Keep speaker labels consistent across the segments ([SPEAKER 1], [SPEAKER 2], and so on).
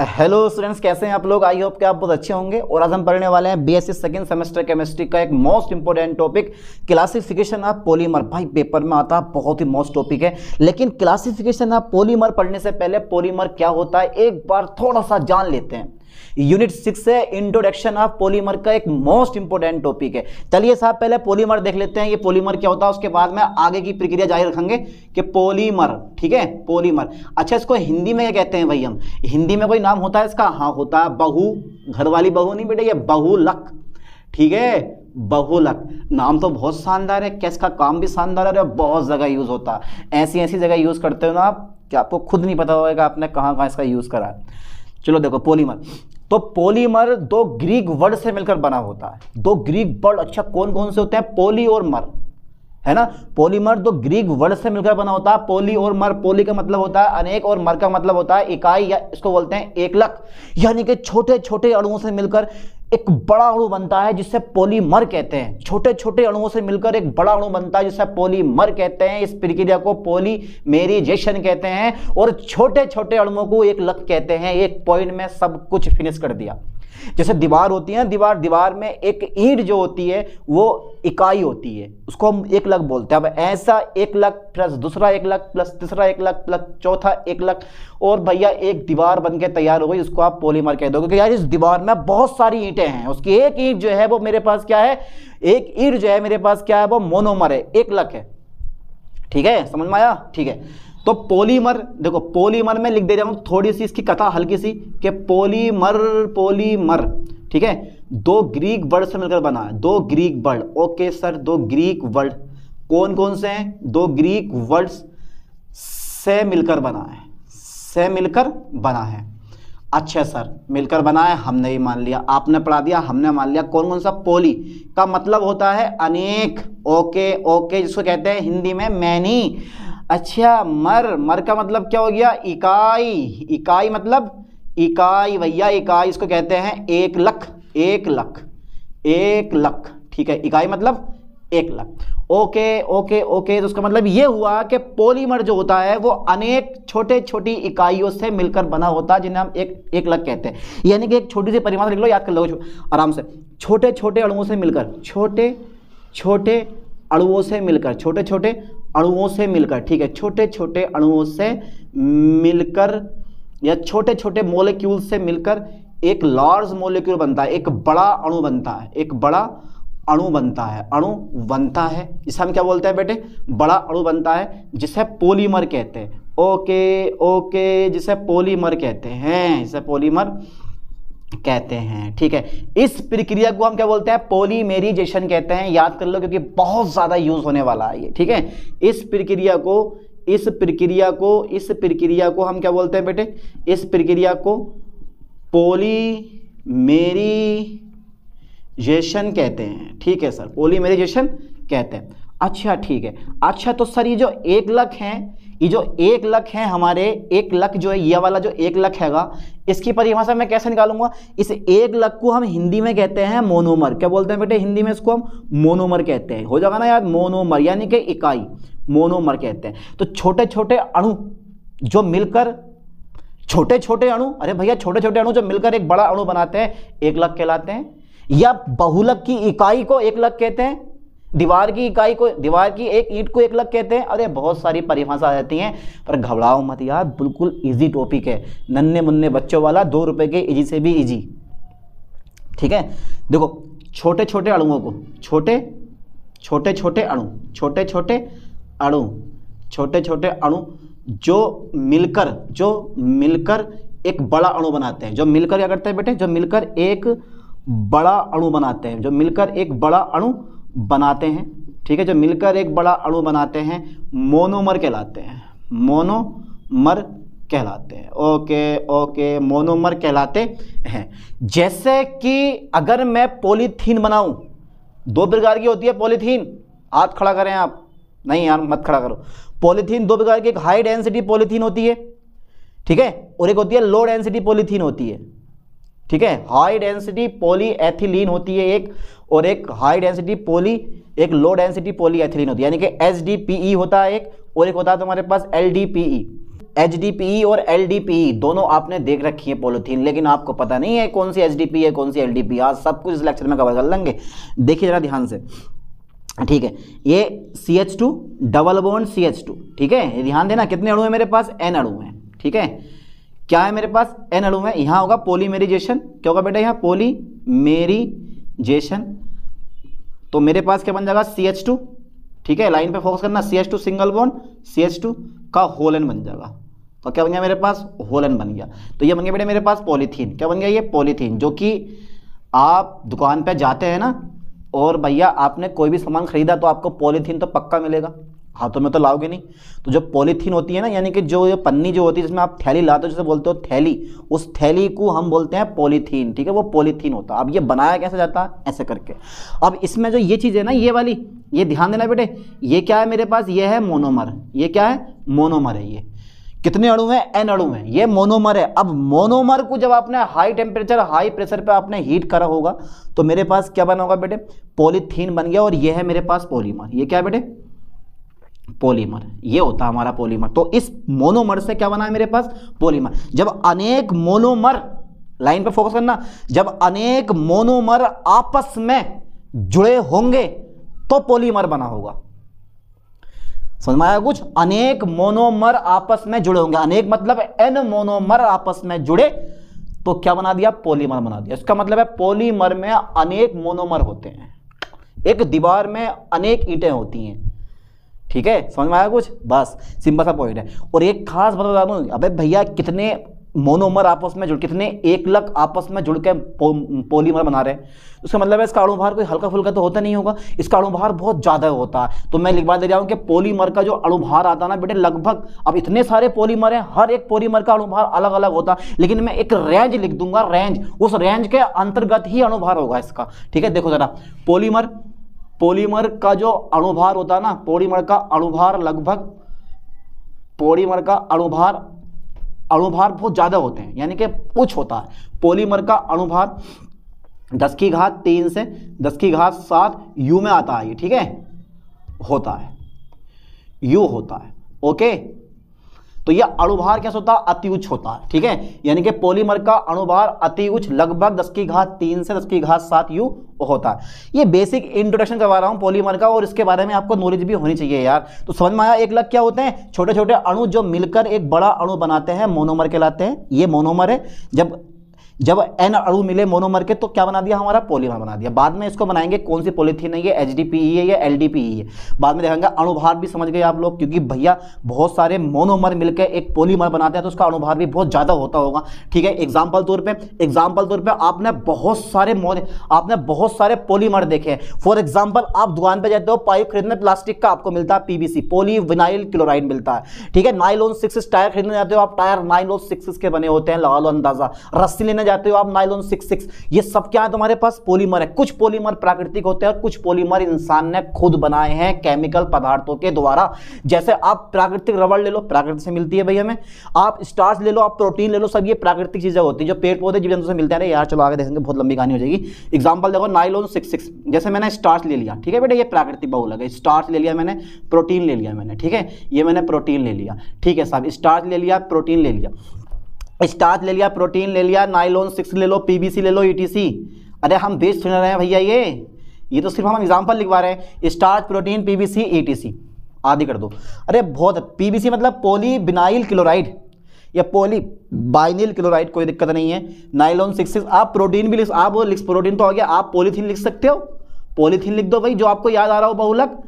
[SPEAKER 1] Hello students कैसे हैं आप लोग? आई होप कि आप बहुत अच्छे होंगे। और आज हम पढ़ने वाले हैं बीएससी सेकेंड सेमेस्टर केमिस्ट्री का एक most important topic classification of polymer भाई पेपर में आता है बहुत ही मोस्ट टॉपिक है। लेकिन क्लासिफिकेशन ऑफ़ पॉलीमर पढ़ने से पहले पॉलीमर क्या होता है? एक बार थोड़ा सा जान लेते हैं। यूनिट सिक्स है इंट्रोडक्शन ऑफ़ पॉलीमर का एक मोस्ट इंपोर्टेंट टॉपिक है। चलिए साहब, पहले पॉलीमर देख लेते हैं। ये पॉलीमर क्या होता है? उसके बाद में आगे की प्रक्रिया जारी रखेंगे कि पॉलीमर ठीक है? पॉलीमर अच्छा इसको हिंदी में क्या कहते हैं भाई हम? हिंदी में कोई नाम होता है इसका? हाँ होता है बहु घर वाली बहु नहीं बेटे, ये बहुलक, ठीक है? बहुलक। नाम तो बहुत शानदार है। क्या इसका काम भी शानदार है? बहुत जगह यूज़ होता है। ऐसी ऐसी जगह यूज़ करते हो ना आप, कि आपको खुद नहीं पता होगा आपने कहाँ कहाँ इसका यूज़ करा। चलो देखो पॉलीमर तो पॉलीमर दो ग्रीक वर्ड से मिलकर बना होता है। दो ग्रीक वर्ड अच्छा कौन कौन से होते हैं? पोली और मर। है ना? पॉलीमर दो ग्रीक वर्ड से मिलकर बना होता है। पोली और मर, पोली का मतलब होता है अनेक और मर का मतलब होता है इकाई या इसको बोलते हैं एकलक। यानी कि छोटे छोटे अणुओं से मिलकर एक बड़ा अणु बनता है जिसे पॉलीमर कहते हैं। छोटे छोटे अणुओं से मिलकर एक बड़ा अणु बनता है जिसे पॉलीमर कहते हैं। इस प्रक्रिया को पॉलीमेरिजेशन कहते हैं और छोटे छोटे अणुओं को एक लक कहते हैं। एक पॉइंट में सब कुछ फिनिश कर दिया। जैसे दीवार होती है दीवार दीवार में एक ईंट जो होती है, वो इकाई होती है। उसको हम एक लख बोलते हैं। अब ऐसा एक लख प्लस दूसरा एक लख प्लस तीसरा एक लख प्लस चौथा एक लख और भैया एक दीवार बन के तैयार हो गई, उसको आप पोलीमर कह दोगे। कि यार इस दीवार में बहुत सारी ईंटें हैं। उसकी एक ईंट जो है, वो मेरे पास क्या है? एक ईंट जो है, मेरे पास क्या है? वो मोनोमर है, एक लख है। ठीक है? समझ में आया? ठीक है। तो पोलीमर देखो पोलीमर में लिख दे रहा हूँ, थोड़ी सी इसकी कथा हल्की सी कि पोलीमर पोलीमर ठीक है? दो ग्रीक वर्ड से मिलकर बना है दो ग्रीक वर्ड ओके सर दो ग्रीक वर्ड कौन कौन से हैं? दो ग्रीक वर्ड्स से मिलकर बना है, से मिलकर बना है। अच्छा सर मिलकर बना है, हमने ही मान लिया, आपने पढ़ा दिया, हमने मान लिया। कौन कौन सा? पोली का मतलब होता है अनेक ओके ओके जिसको कहते हैं हिंदी में मैनी। अच्छा मर। मर का मतलब क्या हो गया? इकाई। इकाई मतलब इकाई भैया, इकाई इसको कहते हैं एक लख। एक लख। एक लख। ठीक है, इकाई मतलब एक लख। ओके ओके ओके तो उसका मतलब ये हुआ कि पॉलीमर जो होता है, वो अनेक छोटे छोटी इकाइयों से मिलकर बना होता है, जिन्हें हम एक एक लख कहते हैं। यानी कि एक छोटी सी परिमाण लिख लो, याद कर लो। आराम से। छोटे छोटे अणुओं से मिलकर छोटे छोटे अणुओं से मिलकर छोटे छोटे अणुओं से मिलकर, ठीक है छोटे छोटे अणुओं से मिलकर या छोटे छोटे मोलिक्यूल से मिलकर एक लार्ज मोलिक्यूल बनता है, एक बड़ा अणु बनता है, एक बड़ा अणु बनता है, अणु बनता है। इसे हम क्या बोलते हैं बेटे? बड़ा अणु बनता है, जिसे पोलीमर कहते हैं। ओके ओके जिसे पोलीमर कहते हैं जिसे पोलीमर कहते हैं, ठीक है? इस प्रक्रिया को हम क्या बोलते हैं? पॉलीमेरिजेशन कहते हैं। याद कर लो, क्योंकि बहुत ज़्यादा यूज़ होने वाला है ये, ठीक है? इस प्रक्रिया को, इस प्रक्रिया को, इस प्रक्रिया को हम क्या बोलते हैं बेटे? इस प्रक्रिया को पोलीमेरिजेशन कहते हैं, ठीक है सर पोलीमेरिजेशन कहते हैं। अच्छा ठीक है। अच्छा तो सर ये जो एक लख हैं ये जो एक लख है हमारे, एक लख जो है, ये वाला जो एक लख हैगा, इसकी परिभाषा मैं कैसे निकालूँगा? इस एक लख को हम हिंदी में कहते हैं मोनोमर। क्या बोलते हैं बेटे? हिंदी में इसको हम मोनोमर कहते हैं। हो जाएगा ना यार मोनोमर, यानी कि इकाई। मोनोमर कहते हैं। तो छोटे छोटे अणु जो मिलकर छोटे छोटे अणु, अरे भैया छोटे छोटे अणु जो मिलकर एक बड़ा अणु बनाते हैं, एक लख कहलाते हैं। या बहुलक की इकाई को एक लख कहते हैं। दीवार की इकाई को, दीवार की एक ईंट को एक लग कहते हैं। अरे, बहुत सारी परिभाषा रहती हैं, पर घबराओ मत यार, बिल्कुल इजी टॉपिक है। नन्हे मुन्ने बच्चों वाला दो रुपए के इजी से भी इजी ठीक है? देखो, छोटे छोटे अणुओं को, छोटे छोटे छोटे अणु, छोटे छोटे अणु, छोटे छोटे अणु जो मिलकर जो मिलकर एक बड़ा अणु बनाते हैं। जो मिलकर क्या करते हैं बेटे? जो मिलकर एक बड़ा अणु बनाते हैं। जो मिलकर एक बड़ा अणु बनाते हैं, ठीक है? जो मिलकर एक बड़ा अणु बनाते हैं, मोनोमर कहलाते हैं। मोनोमर कहलाते हैं। ओके ओके, मोनोमर कहलाते हैं। जैसे कि अगर मैं पॉलीथीन बनाऊँ, दो प्रकार की होती है पॉलीथीन। हाथ खड़ा करें आप। नहीं यार, मत खड़ा करो। पॉलीथीन दो प्रकार की, एक हाई डेंसिटी पॉलीथीन होती है, ठीक है? और एक होती है लो डेंसिटी पॉलीथीन होती है। ठीक है? हाई डेंसिटी पॉली एथिलीन होती है एक और एक हाई डेंसिटी पोली एक लो डेंसिटी पोली एथिलीन होती है। यानी कि एच होता है एक और एक होता है तुम्हारे पास एल एच e और एल e, दोनों आपने देख रखी है पॉलिथीन लेकिन आपको पता नहीं है कौन सी एच डी पी है कौन सी एल डी पी आज सब कुछ इस लेक्चर में कवर कर लेंगे। देखिए जरा ध्यान से। ठीक है ये C H two double bond C H two ठीक है? ध्यान देना कितने अणु है मेरे पास? एन अणु है ठीक है? क्या है मेरे पास? एन अणु है यहाँ होगा पोलीमेरिजेशन क्या होगा बेटा यहाँ? पोलीमेरिजेशन तो मेरे पास क्या बन जाएगा? सी एच टू ठीक है? लाइन पे फोकस करना। C H two single bond C H two का होल एन बन जाएगा। तो क्या बन गया मेरे पास? होल एन बन गया। तो ये बन गया बेटा मेरे पास पॉलीथीन क्या बन गया ये? पॉलीथीन जो कि आप दुकान पे जाते हैं ना, और भैया आपने कोई भी सामान खरीदा तो आपको पॉलीथीन तो पक्का मिलेगा। हाथों में तो लाओगे नहीं। तो जो पॉलीथीन होती है ना, यानी कि जो ये पन्नी जो होती है, जिसमें आप थैली लाते हो, जैसे बोलते हो थैली, उस थैली को हम बोलते हैं पॉलीथीन, ठीक है? वो पॉलीथीन होता है। अब ये बनाया कैसे जाता है? ऐसे करके। अब इसमें जो ये चीज़ है ना, ये वाली, ये ध्यान देना बेटे, ये क्या है मेरे पास? ये है मोनोमर। ये क्या है? मोनोमर है ये। कितने अणु हैं? एन अणु हैं। ये मोनोमर है। अब मोनोमर को जब आपने हाई टेम्परेचर हाई प्रेशर पे आपने हीट करा होगा तो मेरे पास क्या बना होगा बेटे? पॉलीथीन बन गया और ये है मेरे पास पॉलीमर ये क्या है बेटे? पॉलीमर। ये होता है हमारा पॉलीमर। तो इस मोनोमर से क्या बना है मेरे पास? पॉलीमर। जब अनेक मोनोमर, लाइन पर फोकस करना, जब अनेक मोनोमर आपस में जुड़े होंगे तो पॉलीमर बना होगा। समझ में आया कुछ? अनेक मोनोमर आपस में जुड़े होंगे। अनेक मतलब एन मोनोमर आपस में जुड़े तो क्या बना दिया? पॉलीमर बना दिया। इसका मतलब है पॉलीमर में अनेक मोनोमर होते हैं। एक दीवार में अनेक ईंटें होती हैं। ठीक है? समझ में आया कुछ? बस सिंपल सा पॉइंट है। और एक खास बात बता दूँ अबे भैया कितने मोनोमर आपस में जुड़ कितने एक लक आपस में जुड़ के पो, पोलीमर बना रहे हैं। उसका मतलब है इसका अणुभार कोई हल्का फुल्का तो होता नहीं होगा। इसका अणुभार बहुत ज़्यादा होता है। तो मैं लिखवा दे रहा हूँ कि पोलीमर का जो अणुभार आता है ना बेटे लगभग अब इतने सारे पोलीमर हैं हर एक पोलीमर का अणुभार अलग अलग होता है। लेकिन मैं एक रेंज लिख दूँगा रेंज उस रेंज के अंतर्गत ही अणुभार होगा इसका। ठीक है? देखो जरा पोलीमर पॉलीमर का जो अणुभार होता है ना, पॉलीमर का अणुभार लगभग, पॉलीमर का अणुभार अणुभार बहुत ज़्यादा होते हैं, यानी कि उच्च होता है। पॉलीमर का अणुभार दस की घात तीन से दस की घात सात यू में आता है ये ठीक है? होता है। यू होता है, ओके? तो यह अणुभार क्या होता है? अति उच्च होता है, ठीक है? यानी कि पॉलीमर का अणुभार अति उच्च, लगभग दस की घात तीन से दस की घात सात यू होता है। ये बेसिक इंट्रोडक्शन करवा रहा हूँ पॉलीमर का, और इसके बारे में आपको नॉलेज भी होनी चाहिए यार। तो समझ में आया एक लग क्या होते हैं? छोटे छोटे अणु जो मिलकर एक बड़ा अणु बनाते हैं मोनोमर कहलाते हैं। ये मोनोमर है। जब जब एन अणु मिले मोनोमर के तो क्या बना दिया हमारा? पॉलीमर बना दिया। बाद में इसको बनाएँगे कौन सी पॉलीथीन है ये? एचडीपीई है या एल है? बाद में देखेंगे अणुभार भी समझ गए आप लोग, क्योंकि भैया बहुत सारे मोनोमर मिलकर एक पॉलीमर बनाते हैं तो उसका अणुभार भी बहुत ज़्यादा होता होगा। ठीक है एग्ज़ाम्पल तौर पर एग्ज़ाम्पल तौर पर आपने बहुत सारे आपने बहुत सारे पॉलीमर देखे फॉर एग्ज़ाम्पल आप दुकान पर जाते हो, पाइप खरीदने प्लास्टिक का आपको मिलता है पीवीसी पोली विनाइल क्लोराइड मिलता है। ठीक है नाइलोन सिक्स टायर खरीदने जाते हो, आप टायर नाइलोन सिक्स के बने होते हैं लगा अंदाज़ा। रस्सी लेने जाते हो आप नाइलॉन सिक्स सिक्स। ये सब क्या है तुम्हारे पास? पॉलीमर है। कुछ पॉलीमर प्राकृतिक होते हैं और कुछ पॉलीमर इंसान ने खुद बनाए हैं केमिकल पदार्थों के द्वारा। जैसे आप प्राकृतिक रबड़ ले लो, प्राकृतिक से मिलती है भाई हमें। आप स्टार्च ले लो, आप प्रोटीन ले लो, सब ये प्राकृतिक चीज़ें होती है। जो पेड़ पौधे जीव जंतु से मिलते हैं यार चलो आगे देखेंगे बहुत लंबी कहानी हो जाएगी। एग्ज़ाम्पल देखो नाइलोन सिक्स सिक्स। जैसे मैंने स्टार्च ले लिया, ठीक है बेटा? ये प्राकृतिक बहुल है। स्टार्च ले लिया मैंने, प्रोटीन ले लिया मैंने, ठीक है? ये मैंने प्रोटीन ले लिया, ठीक है साहब? स्टार्च ले लिया, प्रोटीन ले लिया। स्टार्च ले लिया प्रोटीन ले लिया नाइलोन सिक्स ले लो पीबीसी ले लो ईटीसी अरे हम बेच सुन रहे हैं भैया ये। ये तो सिर्फ़ हम एग्जांपल लिखवा रहे हैं। स्टार्च प्रोटीन पीबीसी ईटीसी आदि कर दो। अरे बहुत पीबीसी मतलब पोली बिनाइल क्लोराइड या पोली बाइनिल क्लोराइड कोई दिक्कत नहीं है। नाइलोन सिक्स आप प्रोटीन भी लिख, आप लिख प्रोटीन तो आ गया। आप पोलीथीन लिख सकते हो। पोलीथीन लिख दो भाई, जो आपको याद आ रहा हो बहुलक।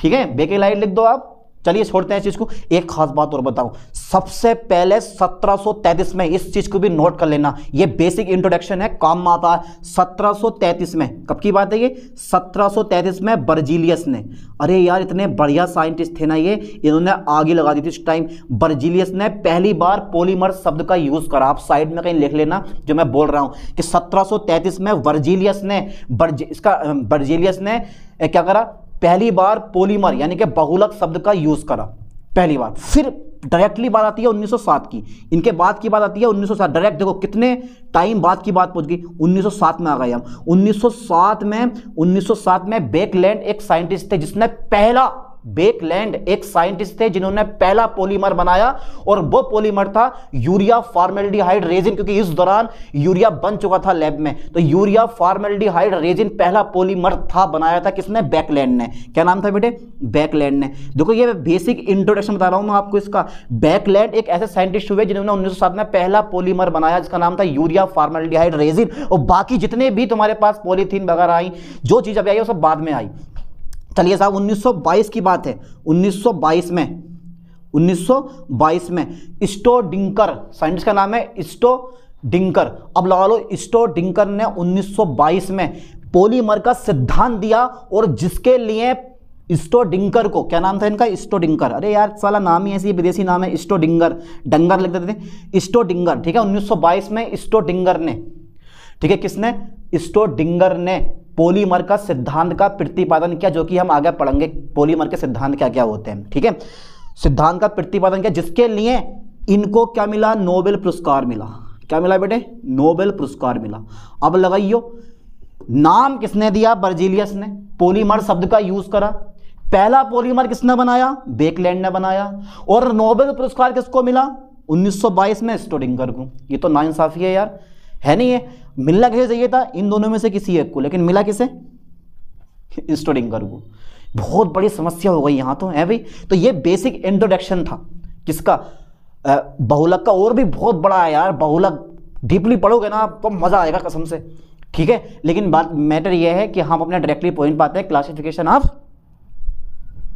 [SPEAKER 1] ठीक है? बेकेलाइट लिख दो आप। चलिए छोड़ते हैं इस चीज़ को। एक खास बात और बताऊँ। सबसे पहले 1733 में इस चीज़ को भी नोट कर लेना। ये बेसिक इंट्रोडक्शन है, काम आता है। 1733 में, कब की बात है ये? 1733 में बर्जीलियस ने। अरे यार, इतने बढ़िया साइंटिस्ट थे ना ये। इन्होंने आगे लगा दी थी उस टाइम बर्जीलियस ने पहली बार पोलीमर शब्द का यूज़ करा। आप साइड में कहीं लिख लेना जो मैं बोल रहा हूँ कि सत्रह में वर्जीलियस ने, बर्जी, इसका, बर्जीलियस ने क्या करा? पहली बार पोलीमर यानी कि बहुलक शब्द का यूज़ करा। पहली बार फिर डायरेक्टली बात आती है 1907 की। इनके बाद की बात आती है 1907 डायरेक्ट देखो, कितने टाइम बाद की बात पहुँच गई? 1907 में आ गए हम। 1907 में 1907 में बेकलैंड एक साइंटिस्ट थे जिसने पहला बेकलैंड एक साइंटिस्ट थे जिन्होंने पहला पॉलीमर बनाया और वो पॉलीमर था यूरिया फार्मेल्डिहाइड रेजिन, क्योंकि इस दौरान यूरिया बन चुका था लैब में। तो यूरिया फार्मेल्डिहाइड रेजिन पहला पॉलीमर था बनाया था किसने? बैकलैंड ने। क्या नाम था बेटे? बैकलैंड ने। देखो ये बेसिक इंट्रोडक्शन बता रहा हूँ मैं आपको इसका। बैकलैंड एक ऐसे साइंटिस्ट हुए जिन्होंने उन्नीस में पहला पॉलीमर बनाया, जिसका नाम था यूरिया फार्मेल्डिहाइड रेजिन। और बाकी जितने भी तुम्हारे पास पॉलीथीन वगैरह आई, जो चीज़ अभी आई, वो सब बाद में आई। चलिए साहब 1922 की बात है। 1922 में 1922 में स्टो डिंकर, साइंटिस्ट का नाम है स्टो डिंकर। अब लगा लो स्टो डिंकर ने 1922 में पॉलीमर का सिद्धांत दिया और जिसके लिए स्टो डिंकर को, क्या नाम था इनका? स्टो डिंकर। अरे यार, साला नाम ही ऐसी विदेशी नाम है स्टो डिंगर। लिख देते थे। स्टो डिंगर, ठीक है? 1922 में स्टो डिंगर ने, ठीक है, किसने? स्टो डिंगर ने पॉलीमर का सिद्धांत का प्रतिपादन किया, जो कि हम आगे पढ़ेंगे, पॉलीमर के सिद्धांत क्या क्या होते हैं, ठीक है? सिद्धांत का प्रतिपादन किया, जिसके लिए इनको क्या मिला? नोबेल पुरस्कार मिला। क्या मिला बेटे? नोबेल पुरस्कार मिला। अब लगाइयो, नाम किसने दिया? बर्जीलियस ने। पॉलीमर शब्द का यूज़ करा। पहला पोलीमर किसने बनाया? बेकलैंड ने बनाया। और नोबेल पुरस्कार किसको मिला? 1922 में स्टोडिंगर को। ये तो नाइंसाफी है यार। है नहीं है मिलना किसे चाहिए था? इन दोनों में से किसी एक को। लेकिन मिला किसे? स्टोडिंगर को। बहुत बड़ी समस्या हो गई यहाँ तो है भाई? तो ये बेसिक इंट्रोडक्शन था। किसका? बहुलक का और भी बहुत बड़ा है यार। बहुलक डीपली पढ़ोगे ना तो मज़ा आएगा कसम से। ठीक है? लेकिन बात मैटर यह है कि हम अपने डायरेक्टली पॉइंट पाते हैं। क्लासिफिकेशन ऑफ़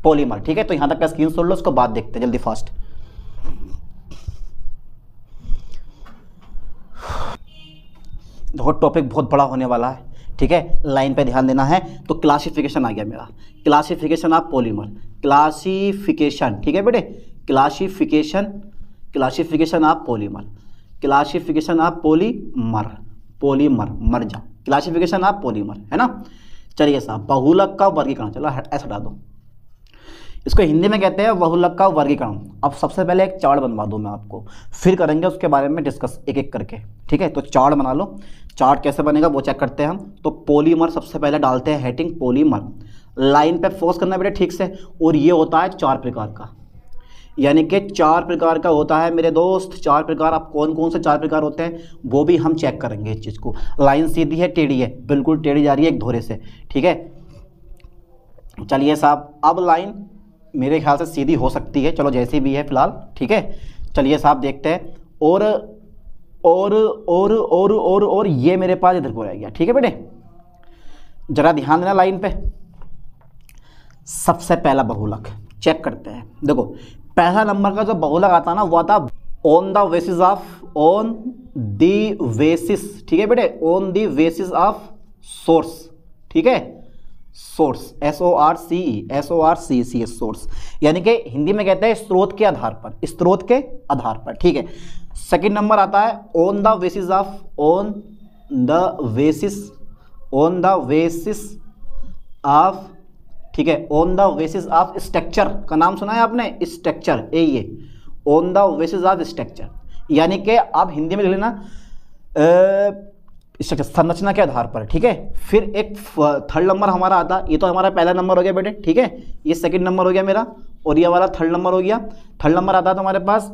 [SPEAKER 1] पॉलीमर ठीक है? तो यहाँ तक का स्क्रीन सोल लो, उसको बाद देखते हैं। जल्दी फास्ट देखो टॉपिक बहुत बड़ा होने वाला है, ठीक है? लाइन पे ध्यान देना है तो क्लासिफिकेशन आ गया मेरा। क्लासिफिकेशन ऑफ़ पॉलीमर क्लासिफिकेशन ठीक है बेटे? Classification classification of polymer classification of polymer polymer मर जा। क्लासिफिकेशन ऑफ़ पॉलीमर है ना? चलिए साहब, बहुलक का वर्गीकरण, चलो ऐसा हटा दो। इसको हिंदी में कहते हैं बहुलक का वर्गीकरण। अब सबसे पहले एक चार्ट बनवा दूँ मैं आपको। फिर करेंगे उसके बारे में डिस्कस एक एक करके, ठीक है? तो चार्ट बना लो। चार्ट कैसे बनेगा वो चेक करते हैं हम। तो पोलीमर सबसे पहले डालते हैं हेटिंग पोलीमर। लाइन पे फोर्स करना बेटे, ठीक से। और ये होता है चार प्रकार का। यानी कि चार प्रकार का होता है मेरे दोस्त, चार प्रकार। आप कौन कौन से चार प्रकार होते हैं, वो भी हम चेक करेंगे इस चीज़ को। लाइन सीधी है, टेढ़ी है। बिल्कुल टेढ़ी जा रही है एक धोरे से, ठीक है? चलिए साहब, अब लाइन मेरे ख्याल से सीधी हो सकती है। चलो जैसी भी है फ़िलहाल, ठीक है? चलिए साहब, देखते हैं। और और और और और और ये मेरे पास इधर को रह गया, ठीक है बेटे? जरा ध्यान देना लाइन पे। सबसे पहला बहुलक, चेक करते हैं। देखो, पहला नंबर का जो बहुलक आता ना, वो आता on the basis of on the basis ठीक है बेटे? On the basis of source ठीक है? Source S O R C S O R C C S source यानी कि हिंदी में कहते हैं स्रोत के आधार पर, स्रोत के आधार पर, ठीक है? सेकंड नंबर आता है on the basis of on the basis on the basis of ठीक है? On the basis of structure का नाम सुना है आपने? स्ट्रक्चर ए ये। On the basis of structure यानी कि आप हिंदी में लिख लेना संरचना के आधार पर, ठीक है? फिर एक थर्ड नंबर हमारा आता, ये तो हमारा पहला नंबर हो गया बेटे, ठीक है? ये सेकंड नंबर हो गया मेरा, और ये वाला थर्ड नंबर हो गया। थर्ड नंबर आता है हमारे पास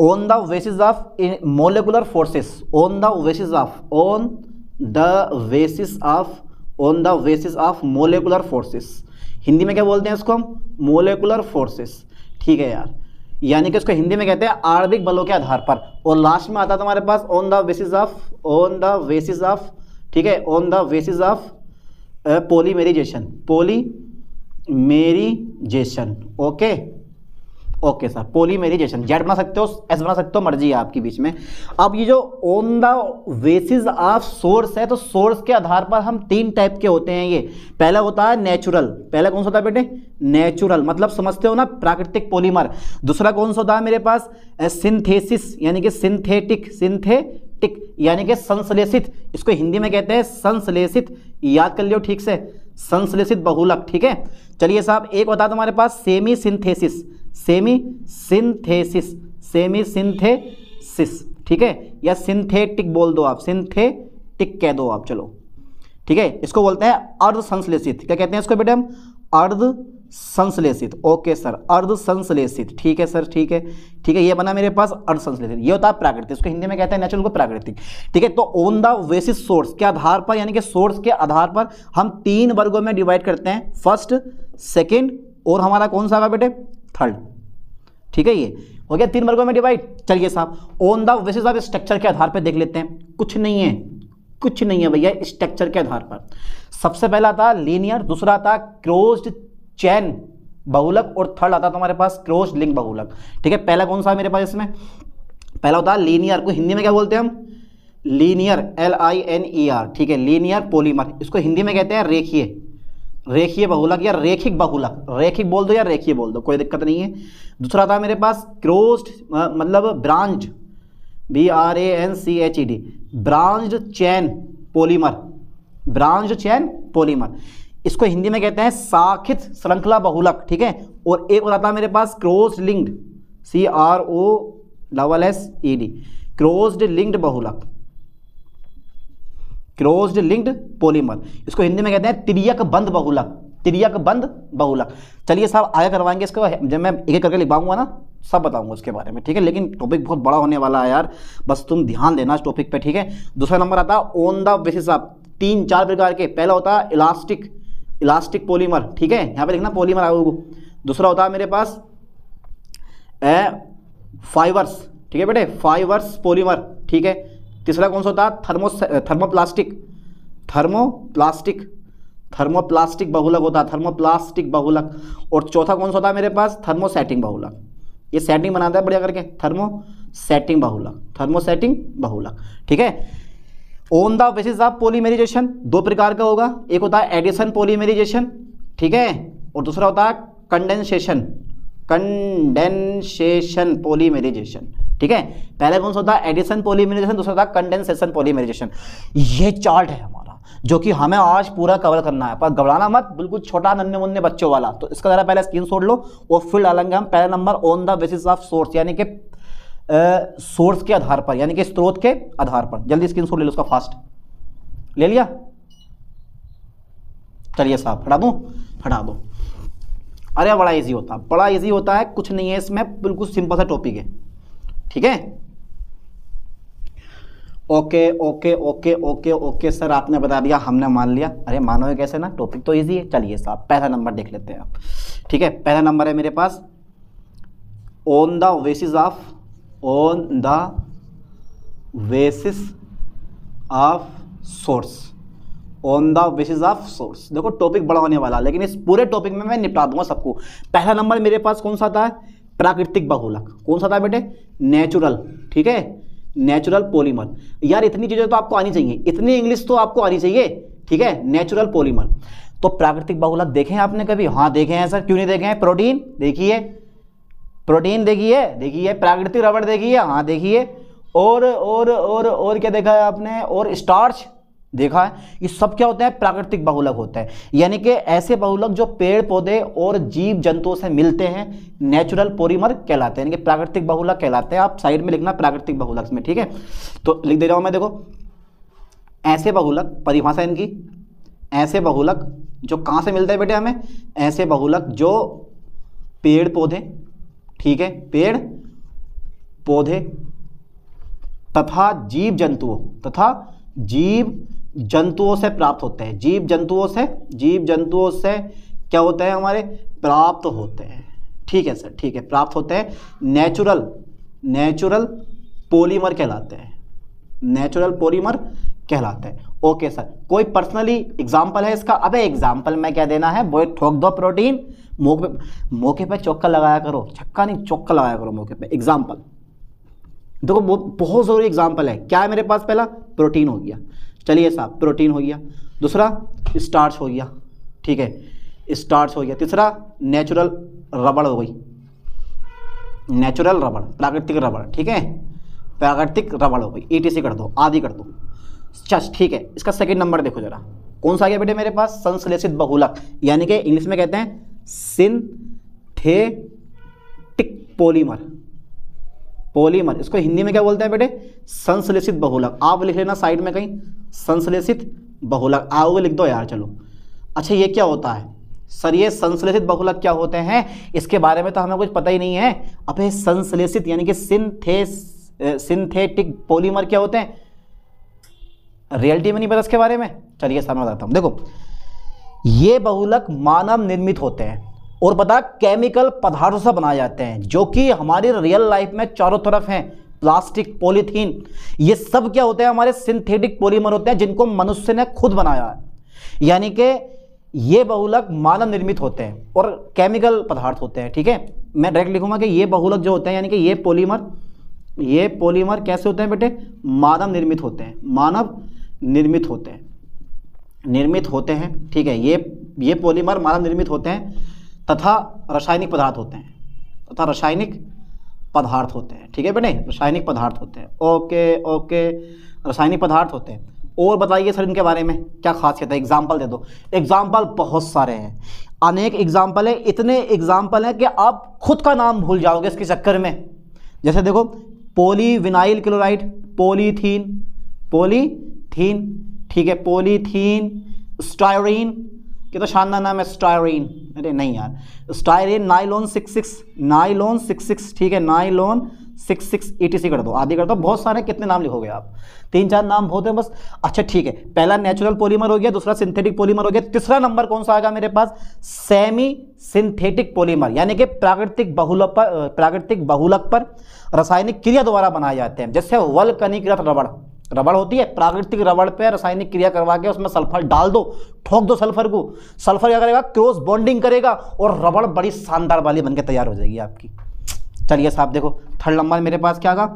[SPEAKER 1] on the basis of molecular forces on the basis of on the basis of on the basis of molecular forces Hindi में क्या बोलते हैं इसको हम? मोलिकुलर फोर्सेस ठीक है यार? यानी कि उसको हिंदी में कहते हैं आणविक बलों के आधार पर। और लास्ट में आता है तुम्हारे पास on the basis of on the basis of ठीक है on the basis of polymerization polymerization okay okay sir polymerization Z बना सकते हो एस बना सकते हो, मर्ज़ी है आपकी बीच में। अब ये जो on the basis of source है तो सोर्स के आधार पर हम तीन टाइप के होते हैं ये। पहला होता है नेचुरल पहला कौन सा होता है बेटे? नेचुरल मतलब समझते हो ना, प्राकृतिक पॉलीमर दूसरा कौन सा होता है मेरे पास? सिंथेसिस यानी कि सिंथेटिक सिंथेटिक यानी कि संश्लेषित। इसको हिंदी में कहते हैं संश्लेषित। याद कर लियो ठीक से। संश्लेषित बहुलक, ठीक है? चलिए साहब, एक बता दो हमारे पास semi synthesis semi synthesis semi synthesis ठीक है? या सिंथेटिक बोल दो आप, सिंथेटिक कह दो आप, चलो। ठीक है, इसको बोलते हैं अर्ध संश्लेषित क्या कहते हैं इसको बेटे हम? अर्ध संश्लेषित। ओके सर, अर्ध संश्लेषित। ठीक है सर, ठीक है। ठीक है, ये बना मेरे पास अर्ध संश्लेषित। ये होता है प्राकृतिक, इसको हिंदी में कहते हैं नेचुरल को प्राकृतिक। ठीक है तो ऑन द बेसिस सोर्स के आधार पर, यानी कि सोर्स के आधार पर, हम तीन वर्गों में डिवाइड करते हैं। फ़र्स्ट सेकेंड और हमारा कौन सा होगा बेटे? थर्ड ठीक है ये? हो गया तीन वर्गों में डिवाइड चलिए साहब on the basis of structure के आधार पर देख लेते हैं। कुछ नहीं है, कुछ नहीं है भैया स्ट्रक्चर के आधार पर। सबसे पहला था लीनियर दूसरा था क्रोज्ड चैन, बहुलक और थर्ड आता तुम्हारे पास क्रोज लिंक बहुलक। ठीक है, पहला कौन सा है मेरे पास इसमें? पहला होता है लीनियर, को हिंदी में क्या बोलते हैं हम? Linear L I N E A ठीक है, लीनियर पोलीमर। इसको हिंदी में कहते हैं रेखीय। रेखीय बहुलक या रेखिक बहुलक। रेखिक बोल दो या रेखीय बोल दो, कोई दिक्कत नहीं है। दूसरा था मेरे पास क्रोस्ड मतलब branch B R A N C H E D branch chain, polymer. Branch chain, polymer. इसको हिंदी में कहते हैं साखित श्रृंखला बहुलक, ठीक है? और एक और आता है मेरे पास cross linked C R O double S E D crossed linked बहुलक क्रोज्ड लिंक्ड पोलीमर इसको हिंदी में कहते हैं तिरियक बंद बहुलक, तिरियक बंद बहुलक। चलिए साहब, आगे करवाएँगे इसको। जब मैं एक एक करके लिखवाऊँगा ना, सब बताऊँगा उसके बारे में, ठीक है? लेकिन टॉपिक बहुत बड़ा होने वाला है यार। बस तुम ध्यान देना इस टॉपिक पे, ठीक है? दूसरा नंबर आता है ऑन द बेसिस ऑफ़ तीन चार प्रकार के। पहला होता है इलास्टिक इलास्टिक पोलीमर, ठीक है? यहाँ पे लिखना पोलीमर आगे दूसरा होता है मेरे पास ए फाइबर्स, ठीक है बेटे? फाइबर्स पोलीमर, ठीक है? तीसरा कौन सा होता है? Thermo thermoplastic. थर्मोप्लास्टिक। थर्मोप्लास्टिक बहुलक होता है, थर्मोप्लास्टिक बहुलक। और चौथा कौन सा होता है मेरे पास? थर्मोसेटिंग बहुलक। ये सेटिंग बनाता है बढ़िया करके। थर्मो सेटिंग बहुलक। थर्मोसेटिंग बहुलक, ठीक है? On the basis of polymerization दो प्रकार का होगा। एक होता है एडिशन पोलीमेरिजेशन ठीक है? और दूसरा होता है कंडेंसेशन कंडेंसेशन पोलीमेरिजेशन ठीक है? पहले कौन सा होता है? एडिशन पोलीमेरिजेशन दूसरा होता है कंडेंसेशन पोलीमेरिजेशन ये चार्ट है हमारा, जो कि हमें आज पूरा कवर करना है। पर घबराना मत, बिल्कुल छोटा नन्हे मुन्ने बच्चों वाला। तो इसका जरा पहले स्क्रीन लो, और फिर डालेंगे हम पहला number on the basis of source यानी कि सोर्स के आधार पर, यानी कि स्रोत के आधार पर। जल्दी स्क्रीन ले लो उसका फास्ट ले लिया? चलिए साहब, हटा दूँ? हटा दो। अरे बड़ा इजी होता है बड़ा इजी होता है, कुछ नहीं है इसमें, बिल्कुल सिंपल सा टॉपिक है। ठीक है? Okay okay okay okay okay sir आपने बता दिया, हमने मान लिया। अरे मानो है कैसे ना? टॉपिक तो इजी है। चलिए साहब, पहला नंबर देख लेते हैं आप। ठीक है? पहला नंबर है मेरे पास on the basis of on the basis of source on the basis of source देखो टॉपिक बड़ा होने वाला लेकिन इस पूरे टॉपिक में मैं निपटा दूँगा सबको। पहला नंबर मेरे पास कौन सा था? प्राकृतिक बहुलक। कौन सा था बेटे? नेचुरल ठीक है? नेचुरल पॉलीमर यार, इतनी चीज़ें तो आपको आनी चाहिए। इतनी इंग्लिश तो आपको आनी चाहिए। ठीक है? नेचुरल पॉलीमर तो प्राकृतिक बहुलक देखें आपने कभी? हाँ देखे हैं सर क्यों नहीं देखे हैं? प्रोटीन देखिए। प्रोटीन देखिए देखिए प्राकृतिक रबड़ देखिए हाँ देखिए और और और और क्या देखा है आपने? और स्टार्च देखा है। ये सब क्या होता है? प्राकृतिक बहुलक होता है। यानी कि ऐसे बहुलक जो पेड़, पौधे और जीव जंतुओं से मिलते हैं नेचुरल पोरीमर कहलाते हैं। यानी कि प्राकृतिक बहुलक कहलाते हैं। आप साइड में लिखना प्राकृतिक बहुलक में, ठीक है? तो लिख दे रहा हूँ मैं, देखो। ऐसे बहुलक, परिभाषा इनकी, ऐसे बहुलक जो कहाँ से मिलते हैं बेटे हमें? ऐसे बहुलक जो पेड़, पौधे ठीक है? पेड़, पौधे, तथा जीव जंतुओं तथा जीव जंतुओं से प्राप्त होते हैं। जीव जंतुओं से जीव जंतुओं से क्या होते हैं हमारे? प्राप्त होते हैं। ठीक है सर, ठीक है, प्राप्त होते हैं। नेचुरल नेचुरल पोलीमर कहलाते हैं। नेचुरल पोलीमर कहलाते हैं। ओके सर, कोई पर्सनली एग्ज़ाम्पल है इसका? अबे एग्ज़ाम्पल में क्या देना है? वो ठोक दो प्रोटीन मौके पे मौके पे चौका लगाया करो। छक्का नहीं, चौका लगाया करो मौके पे। एग्ज़ाम्पल देखो बहुत बहुत ज़रूरी एग्ज़ाम्पल है। क्या है मेरे पास पहला? प्रोटीन हो गया। चलिए साहब, प्रोटीन हो गया। दूसरा स्टार्च हो गया। ठीक है स्टार्च हो गया। तीसरा नेचुरल रबड़ हो गई। नेचुरल रबड़, प्राकृतिक रबड़, ठीक है? प्राकृतिक रबड़ हो गई। ई कर दो आदि कर दो। चल, ठीक है, इसका सेकंड नंबर देखो जरा। कौन सा आ गया बेटे मेरे पास? संश्लेषित बहुलक। यानी कि इंग्लिश में कहते हैं सिंथेटिक पॉलीमर। पॉलीमर, इसको हिंदी में क्या बोलते हैं बेटे? संश्लेषित बहुलक। आप लिख लेना साइड में कहीं, संश्लेषित बहुलक। आओगे लिख दो यार, चलो। अच्छा ये क्या होता है? सर, ये संश्लेषित बहुलक क्या होते हैं? इसके बारे में तो हमें कुछ पता ही नहीं है। अब संश्लेषित, यानी कि सिंथेस सिंथेटिक पॉलीमर क्या होते हैं? रियलिटी में नहीं पता इसके बारे में? चलिए सामने बताता हूँ। देखो ये बहुलक मानव निर्मित होते हैं और पता केमिकल पदार्थों से बनाए जाते हैं, जो कि हमारी रियल लाइफ में चारों तरफ़ हैं प्लास्टिक पॉलीथीन ये सब क्या होते हैं? हमारे सिंथेटिक पॉलीमर होते हैं, जिनको मनुष्य ने खुद बनाया है। यानी कि ये बहुलक मानव निर्मित होते हैं और केमिकल पदार्थ होते हैं, ठीक है? थीके? मैं डायरेक्ट लिखूँगा कि ये बहुलक जो होते हैं, यानी कि ये पॉलीमर ये पॉलीमर कैसे होते हैं बेटे? मानव निर्मित होते हैं, मानव निर्मित होते हैं। निर्मित होते हैं, ठीक है, ये ये पॉलीमर मानव निर्मित होते हैं, तथा रासायनिक पदार्थ होते हैं, तथा रासायनिक पदार्थ होते हैं, ठीक है बेटे, रासायनिक पदार्थ होते हैं, ओके ओके, रासायनिक पदार्थ होते हैं। और बताइए सर इनके बारे में, क्या खासियत है? एग्ज़ाम्पल दे दो। एग्ज़ाम्पल बहुत सारे हैं। अनेक एग्ज़ाम्पल है, इतने एग्ज़ाम्पल हैं कि आप खुद का नाम भूल जाओगे इसके चक्कर में। जैसे देखो पोलीविनाइल क्लोराइड पोलीथीन पोलीथीन ठीक है, पोलीथीन, स्टायरीन कि तो शानदार नाम है, स्टायरीन। अरे नहीं यार, styrene nylon six six nylon six six, ठीक है nylon six six E T C कर दो। आदि कर दो, बहुत सारे कितने नाम लिखोगे आप? तीन चार नाम होते हैं, बस। अच्छा ठीक है, पहला नेचुरल पॉलीमर हो गया, दूसरा सिंथेटिक पॉलीमर हो गया, तीसरा नंबर कौन सा आएगा मेरे पास? सेमी सिंथेटिक पॉलीमर यानी कि प्राकृतिक बहुलक पर प्राकृतिक बहुलक पर रासायनिक क्रिया द्वारा बनाए जाते हैं, जैसे वल्कनीकृत रबड़ रबड़ होती है, प्राकृतिक रबड़ पे रासायनिक क्रिया करवा के उसमें सल्फ़र डाल दो, ठोक दो सल्फ़र को। सल्फ़र क्या करेगा? क्रॉस बॉन्डिंग करेगा और रबड़ बड़ी शानदार वाली बनके तैयार हो जाएगी आपकी। चलिए साहब, देखो, थर्ड नंबर मेरे पास क्या आगा?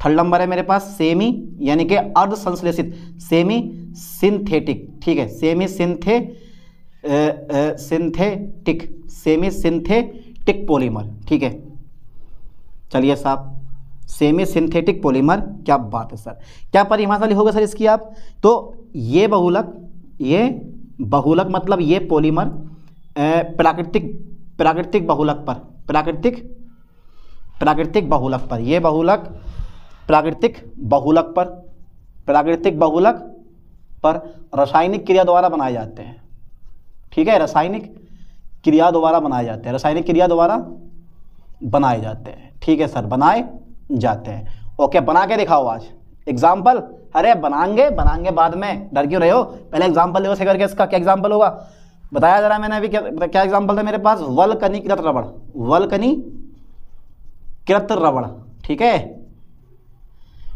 [SPEAKER 1] थर्ड नंबर है मेरे पास सेमी यानी कि अर्ध संश्लेषित सेमी सिंथेटिक ठीक है semi सिंथे synthetic semi synthetic polymer ठीक है। चलिए साहब सेमी सिंथेटिक पॉलीमर क्या बात है, सर? क्या परिभाषा लिखोगे सर, इसकी आप? तो ये बहुलक ये बहुलक मतलब ये पॉलीमर प्राकृतिक प्राकृतिक बहुलक पर, प्राकृतिक प्राकृतिक बहुलक पर, ये बहुलक प्राकृतिक बहुलक पर, प्राकृतिक बहुलक पर रासायनिक क्रिया द्वारा बनाए जाते हैं। ठीक है, रासायनिक क्रिया द्वारा बनाए जाते हैं, रासायनिक क्रिया द्वारा बनाए जाते हैं। ठीक है, सर, बनाए जाते हैं। ओके बना के दिखाओ आज। एग्ज़ाम्पल अरे, बनाएँगे बनाएँगे बाद में। डर क्यों रहे हो? पहले एग्ज़ाम्पल देखो करके इसका क्या एग्ज़ाम्पल होगा? बताया जरा मैंने अभी क्या क्या एग्ज़ाम्पल था मेरे पास? वलकनी कृत रबड़। वलकनी कृत रबड़, ठीक है?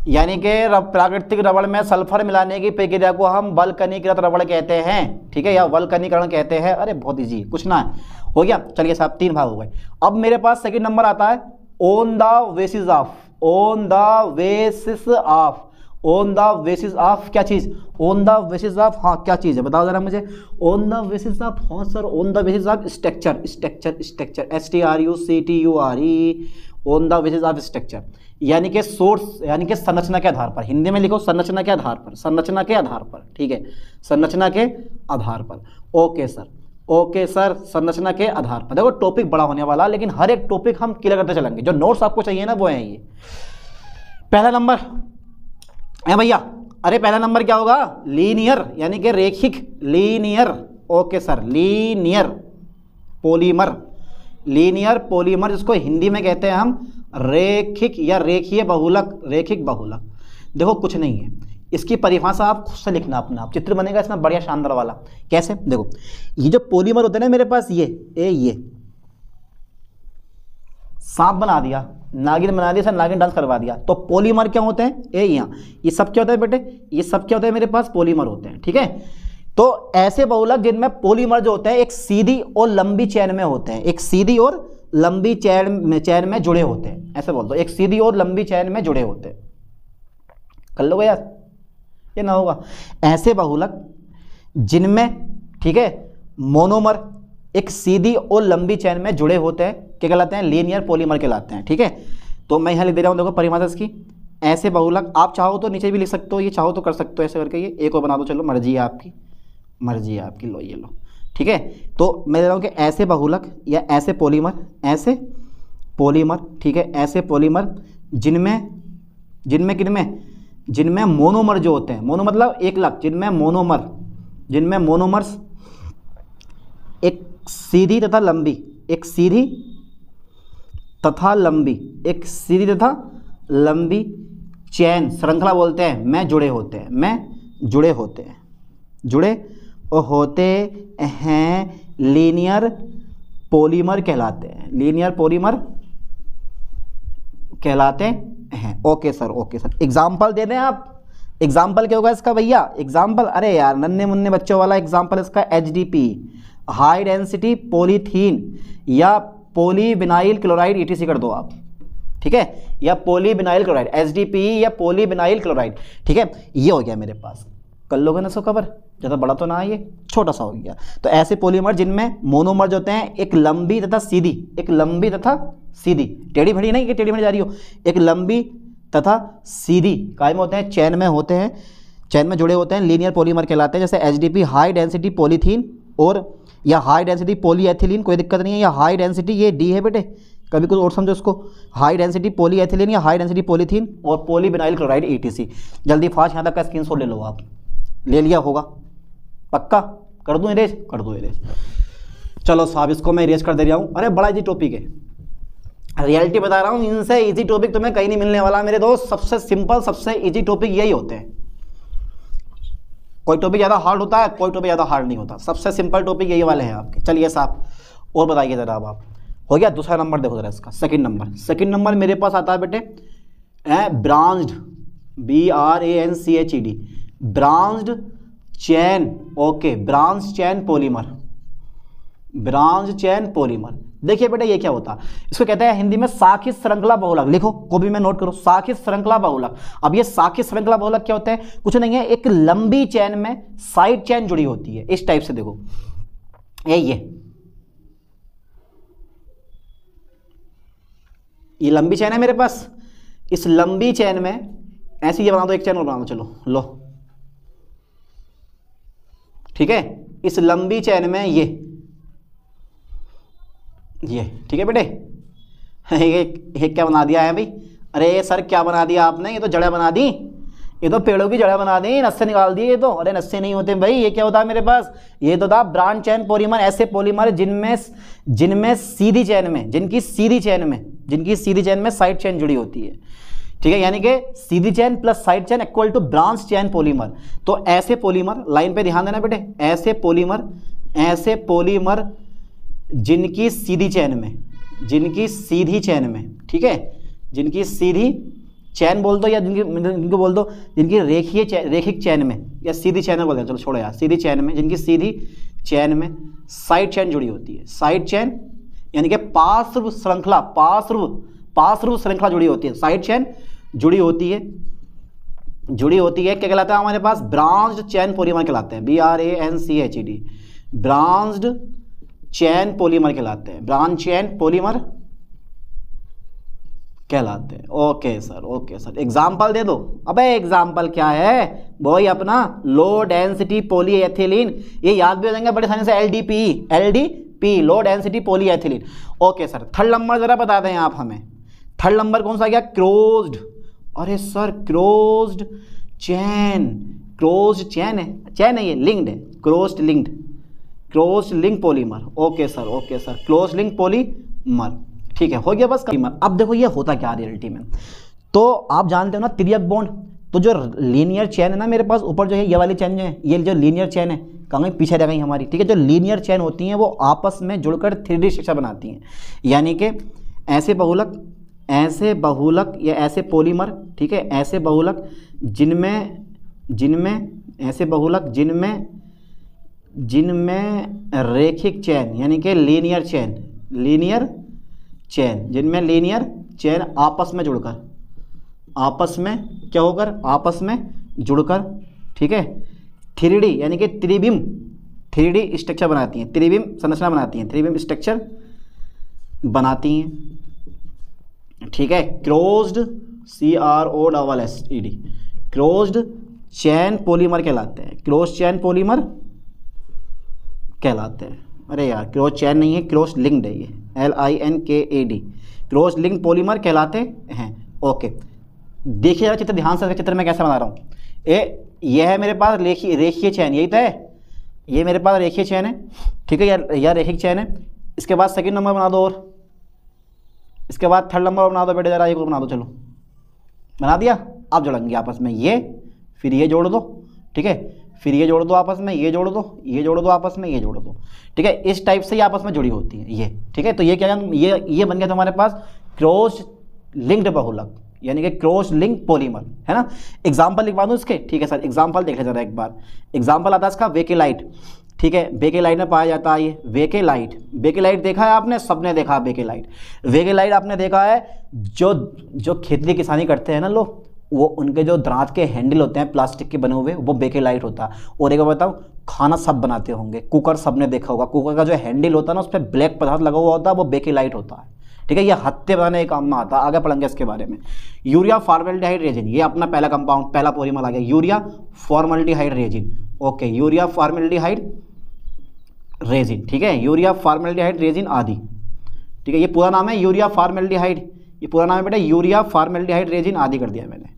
[SPEAKER 1] यानी कि प्राकृतिक रबड़ में सल्फ़र मिलाने की प्रक्रिया को हम वलकनीकृत रबड़ कहते हैं, ठीक है? या वलकनीकरण कहते हैं। अरे, बहुत ईजी कुछ ना। है हो गया? चलिए साहब, तीन भाग हो गए। अब मेरे पास सेकंड नंबर आता है on the basis of on the basis of on the basis of क्या चीज़? ऑन द बेसिस ऑफ़ हाँ क्या चीज़ है? बताओ जरा मुझे। ऑन द बेसिस ऑफ़ हाँ sir on the basis of structure structure structure S T R U C T U R E on the basis of structure यानी कि सोर्स यानी कि संरचना के आधार पर। हिंदी में लिखो संरचना के आधार पर, संरचना के आधार पर, ठीक है? संरचना के आधार पर। ओके सर ओके सर, संरचना के आधार पर। देखो टॉपिक बड़ा होने वाला, लेकिन हर एक टॉपिक हम क्लियर करते चलेंगे। जो नोट्स आपको चाहिए ना, वो है ये। पहला नंबर है भैया, अरे पहला नंबर क्या होगा? लीनियर यानी कि रेखिक linear okay sir linear polymer linear polymer जिसको हिंदी में कहते हैं हम, रेखिक या रेखीय बहुलक, रेखिक बहुलक। देखो, कुछ नहीं है। इसकी परिभाषा आप खुद से लिखना अपना आप। चित्र बनेगा इसमें बढ़िया शानदार वाला। कैसे? देखो, ये जो पोलीमर होते हैं ना मेरे पास, ये, ए, ये। सांप बना दिया, नागिन बना दिया सर नागिन डांस करवा दिया। तो पॉलीमर क्या होते हैं? ए, यहाँ। ये सब क्या होता है बेटे? ये सब क्या होता है मेरे पास? पॉलीमर होते हैं, ठीक है? तो ऐसे बहुलक जिनमें पोलीमर जो होते हैं, एक सीधी और लंबी चैन में होते हैं। एक सीधी और लंबी चैन में चैन में जुड़े होते हैं। ऐसे बोल दो। एक सीधी और लंबी चैन में जुड़े होते हैं। कर लोगे यार? ये ना होगा। ऐसे बहुलक, जिनमें, ठीक है, मोनोमर एक सीधी और लंबी चैन में जुड़े होते हैं, क्या कहलाते हैं? लीनियर पॉलीमर कहलाते हैं, ठीक है? तो मैं यहाँ लिख दे रहा हूँ, देखो परिभाषा इसकी। ऐसे बहुलक, आप चाहो तो नीचे भी लिख सकते हो, ये चाहो तो कर सकते हो, ऐसे करके ये, एक और बना दो, चलो, मर्ज़ी है आपकी। मर्ज़ी है आपकी, लो ये लो, ठीक है? तो मैं दे रहा हूँ कि ऐसे बहुलक या ऐसे पोलीमर ऐसे पोलीमर, ठीक है, ऐसे पोलीमर, जिनमें जिनमें किनमें? जिनमें मोनोमर जो होते हैं, मोनो मतलब एक लाख, जिनमें मोनोमर, जिनमें मोनोमर्स, एक सीधी तथा लंबी, एक सीधी तथा लंबी, एक सीधी तथा लंबी चैन, श्रृंखला बोलते हैं, मैं जुड़े होते हैं, मैं जुड़े होते हैं, जुड़े होते हैं, लीनियर पॉलीमर कहलाते हैं, लीनियर पॉलीमर कहलाते हैं okay sir okay sir example दे दें आप। एग्ज़ाम्पल क्या होगा इसका भैया? एग्ज़ाम्पल अरे यार नन्हे मुन्ने बच्चों वाला एग्ज़ाम्पल इसका H D P high density polythene या पोलीबिनाइल क्लोराइड ई ईटीसी कर दो आप। ठीक है? या polyvinyl chloride H D P या पोलीबिनाइल क्लोराइड ठीक है? ये हो गया मेरे पास। कर लोगे ना सो कवर ज़्यादा बड़ा तो ना ये, छोटा सा हो गया। तो ऐसे पोलीमर जिनमें मोनोमर जो होते हैं, एक लंबी तथा सीधी, एक लंबी तथा सीधी। टेढ़ी भड़ी नहीं कि टेढ़ी भड़ी जा रही हो? एक लंबी तथा सीधी काय में होते हैं, चैन में होते हैं, चैन में जुड़े होते हैं लीनियर पोलीमर कहलाते हैं, जैसे एचडीपी हाई डेंसिटी पोलीथीन और या हाई डेंसिटी पोलीएथिलीन कोई दिक्कत नहीं है, या हाई डेंसिटी ये डी है बेटे। कभी कुछ और समझो उसको हाई डेंसिटी पोलीएथिलीन या हाई डेंसिटी पोलीथीन और polyvinyl chloride E T C जल्दी फास्ट, यहाँ तक का स्क्रीन ले लो आप। ले लिया होगा। पक्का? कर दूँ इरेज कर दूँ इरेज चलो साहब, इसको मैं इरेज कर दे रहा हूँ। अरे, बड़ा इजी टॉपिक है। रियलिटी बता रहा हूँ, इनसे इजी टॉपिक तुम्हें कहीं नहीं मिलने वाला, मेरे दोस्त। सबसे सिंपल सबसे इजी टॉपिक यही होते हैं। कोई टॉपिक ज़्यादा हार्ड होता है, कोई टॉपिक ज़्यादा हार्ड नहीं होता। सबसे सिंपल टॉपिक यही वाले हैं आपके। चलिए साहब, और बताइए ज़रा अब आप। हो गया? दूसरा नंबर देखो ज़रा इसका सेकंड नंबर सेकंड नंबर मेरे पास आता है बेटे branched B R A N C H E D branched chain, okay branch chain polymer. Branch chain polymer. देखिए बेटा ये क्या होता? इसको कहते हैं हिंदी में साखी श्रृंखला बहुलक। लिखो को भी मैं नोट करो, साखी श्रृंखला बहुलक। अब ये साखी श्रृंखला बहुलक क्या होता है? कुछ नहीं है, एक लंबी चैन में साइड चैन जुड़ी होती है। इस टाइप से देखो। ये ये। ये लंबी चैन है मेरे पास। इस लंबी चैन में, ऐसी ये बना दो, एक चैन और बना दो, चलो, लो। ठीक है? इस लंबी चैन में ये। ये ठीक है बेटे? ये, क्या बना दिया है भाई? अरे सर क्या बना दिया आपने? ये तो जड़ा बना दी। ये तो पेड़ों की जड़ा बना दी नस्से निकाल दिए ये तो। अरे नस्से नहीं होते भाई ये क्या होता है मेरे पास? ये तो था ब्रांड चैन पोलीमर ऐसे पोलीमर जिनमें जिनमें सीधी चैन में जिनकी सीधी चैन में जिनकी सीधी चैन में साइड चैन जुड़ी होती है। ठीक है? यानी कि सीधी chain plus side chain equal to branch chain polymer तो ऐसे पोलीमर लाइन पे ध्यान देना बेटे, ऐसे पोलीमर ऐसे पोलीमर जिनकी सीधी चैन में, जिनकी सीधी चैन में, ठीक है? जिनकी सीधी चैन बोल दो या जिनकी, जिनको बोल दो, जिनकी रेखीय रेखिक चैन में, या सीधी चैन में बोल दो। चलो छोड़ो यार, सीधी चैन में, जिनकी सीधी चैन में साइड चैन जुड़ी होती है। साइड चैन यानी कि पार्श्व श्रृंखला, पार्श्व पार्श्व श्रृंखला जुड़ी होती है। साइड चैन जुड़ी होती है, जुड़ी होती है, क्या कहलाता है हमारे पास? ब्रांच्ड चैन पोलीमर कहलाते हैं B R A N C H E D branched chain polymer कहलाते हैं ब्रांच चैन पोलीमर कहलाते हैं। Okay sir okay sir example दे दो। अबे एग्ज़ाम्पल क्या है? वही अपना लो डेंसिटी पोली एथिलीन ये याद भी हो जाएँगे बड़े सारे से L D P L D P low density polyethylene okay sir third number जरा बता दें आप हमें। थर्ड नंबर कौन सा गया? क्रोज्ड अरे सर क्रोज्ड चैन क्रोज चैन है चैन है ये लिंक्ड है crossed linked close link polymer okay sir okay sir close link polymer ठीक है, हो गया बस पॉलीमर अब देखो ये होता क्या रियलिटी में? तो आप जानते हो ना त्रियक बॉन्ड तो जो लीनियर चैन है ना मेरे पास, ऊपर जो है ये वाली चैन जो है, ये जो लीनियर चैन है, कहाँ पीछे रह गई हमारी, ठीक है? जो लीनियर चैन होती हैं, वो आपस में जुड़कर थ्री स्ट्रक्चर बनाती हैं। यानी कि ऐसे बहुलक ऐसे बहुलक या ऐसे पॉलीमर, ठीक है, ऐसे बहुलक जिनमें जिनमें, ऐसे बहुलक जिनमें जिनमें रेखिक चैन यानी कि लीनियर चैन लीनियर चैन जिनमें लीनियर चैन आपस में जुड़कर, आपस में क्या होकर, आपस में जुड़कर, ठीक है थ्री यानी कि त्रिबिम थ्री स्ट्रक्चर बनाती हैं त्रिबिम संरचना बनाती हैं त्रिबिम स्ट्रक्चर बनाती हैं। ठीक है? Crossed C R O double S E D closed chain polymer कहलाते हैं। क्लोज चैन पोलीमर कहलाते हैं। अरे यार क्रोज चैन नहीं है क्रोज लिंक्ड है ये। L I N K E D cross link polymer कहलाते हैं। ओके देखिए जरा चित्र, ध्यान से चित्र में कैसे बना रहा हूँ। ए, यह है मेरे पास रेखी, रेखीय चैन यही तो है। ये मेरे पास रेखीय चैन है। ठीक है यार यह रेखिक चैन है। इसके बाद सेकंड नंबर बना दो और। इसके बाद थर्ड नंबर बना दो बेटे, ज़रा एक बना दो, चलो। बना दिया? आप जोड़ेंगे आपस में। ये, फिर ये जोड़ दो, ठीक है? फिर ये जोड़ दो आपस में, ये जोड़ दो, ये जोड़ दो आपस में, ये जोड़ दो, ठीक है? इस टाइप से ये आपस में जुड़ी होती है, ये, ठीक है? तो ये क्या ये ये बन गया था हमारे पास क्रॉस लिंक्ड बहुलक, यानी कि क्रॉस लिंक पॉलीमर है ना? एग्ज़ाम्पल लिखवा दूँ इसके? ठीक है सर एग्ज़ाम्पल देख ले जरा एक बार। एग्ज़ाम्पल आता है इसका वेकेलाइट ठीक है? बेके लाइट में पाया जाता है ये। वेके लाइट बेके लाइट देखा है आपने? सबने देखा बेके लाइट वेके लाइट आपने देखा है? जो जो खेती किसानी करते हैं ना लोग, वो उनके जो दांत के हैंडल होते हैं प्लास्टिक के बने हुए, वो बेके लाइट होता। है और एक बार बताऊँ, खाना सब बनाते होंगे। कुकर सबने देखा होगा। कुकर का जो हैंडल होता है ना, उस पर ब्लैक पदार्थ लगा हुआ होता है, वो बेके लाइट होता है। ठीक है? ये हत्या बनाने के काम में आता है। आगे पढ़ेंगे इसके बारे में। यूरिया फॉर्मेल्डिहाइड रेजिन ये अपना पहला कंपाउंड पहला पोरीमल आ गया। Urea formaldehyde resin okay urea formaldehyde resin, ठीक है? यूरिया फॉर्मेल्डिहाइड, रेजिन आदि। ठीक है, ये पूरा नाम है यूरिया फॉर्मेल्डिहाइड। ये पूरा नाम है बेटा यूरिया फॉर्मेल्डिहाइड, रेजिन आदि कर दिया मैंने।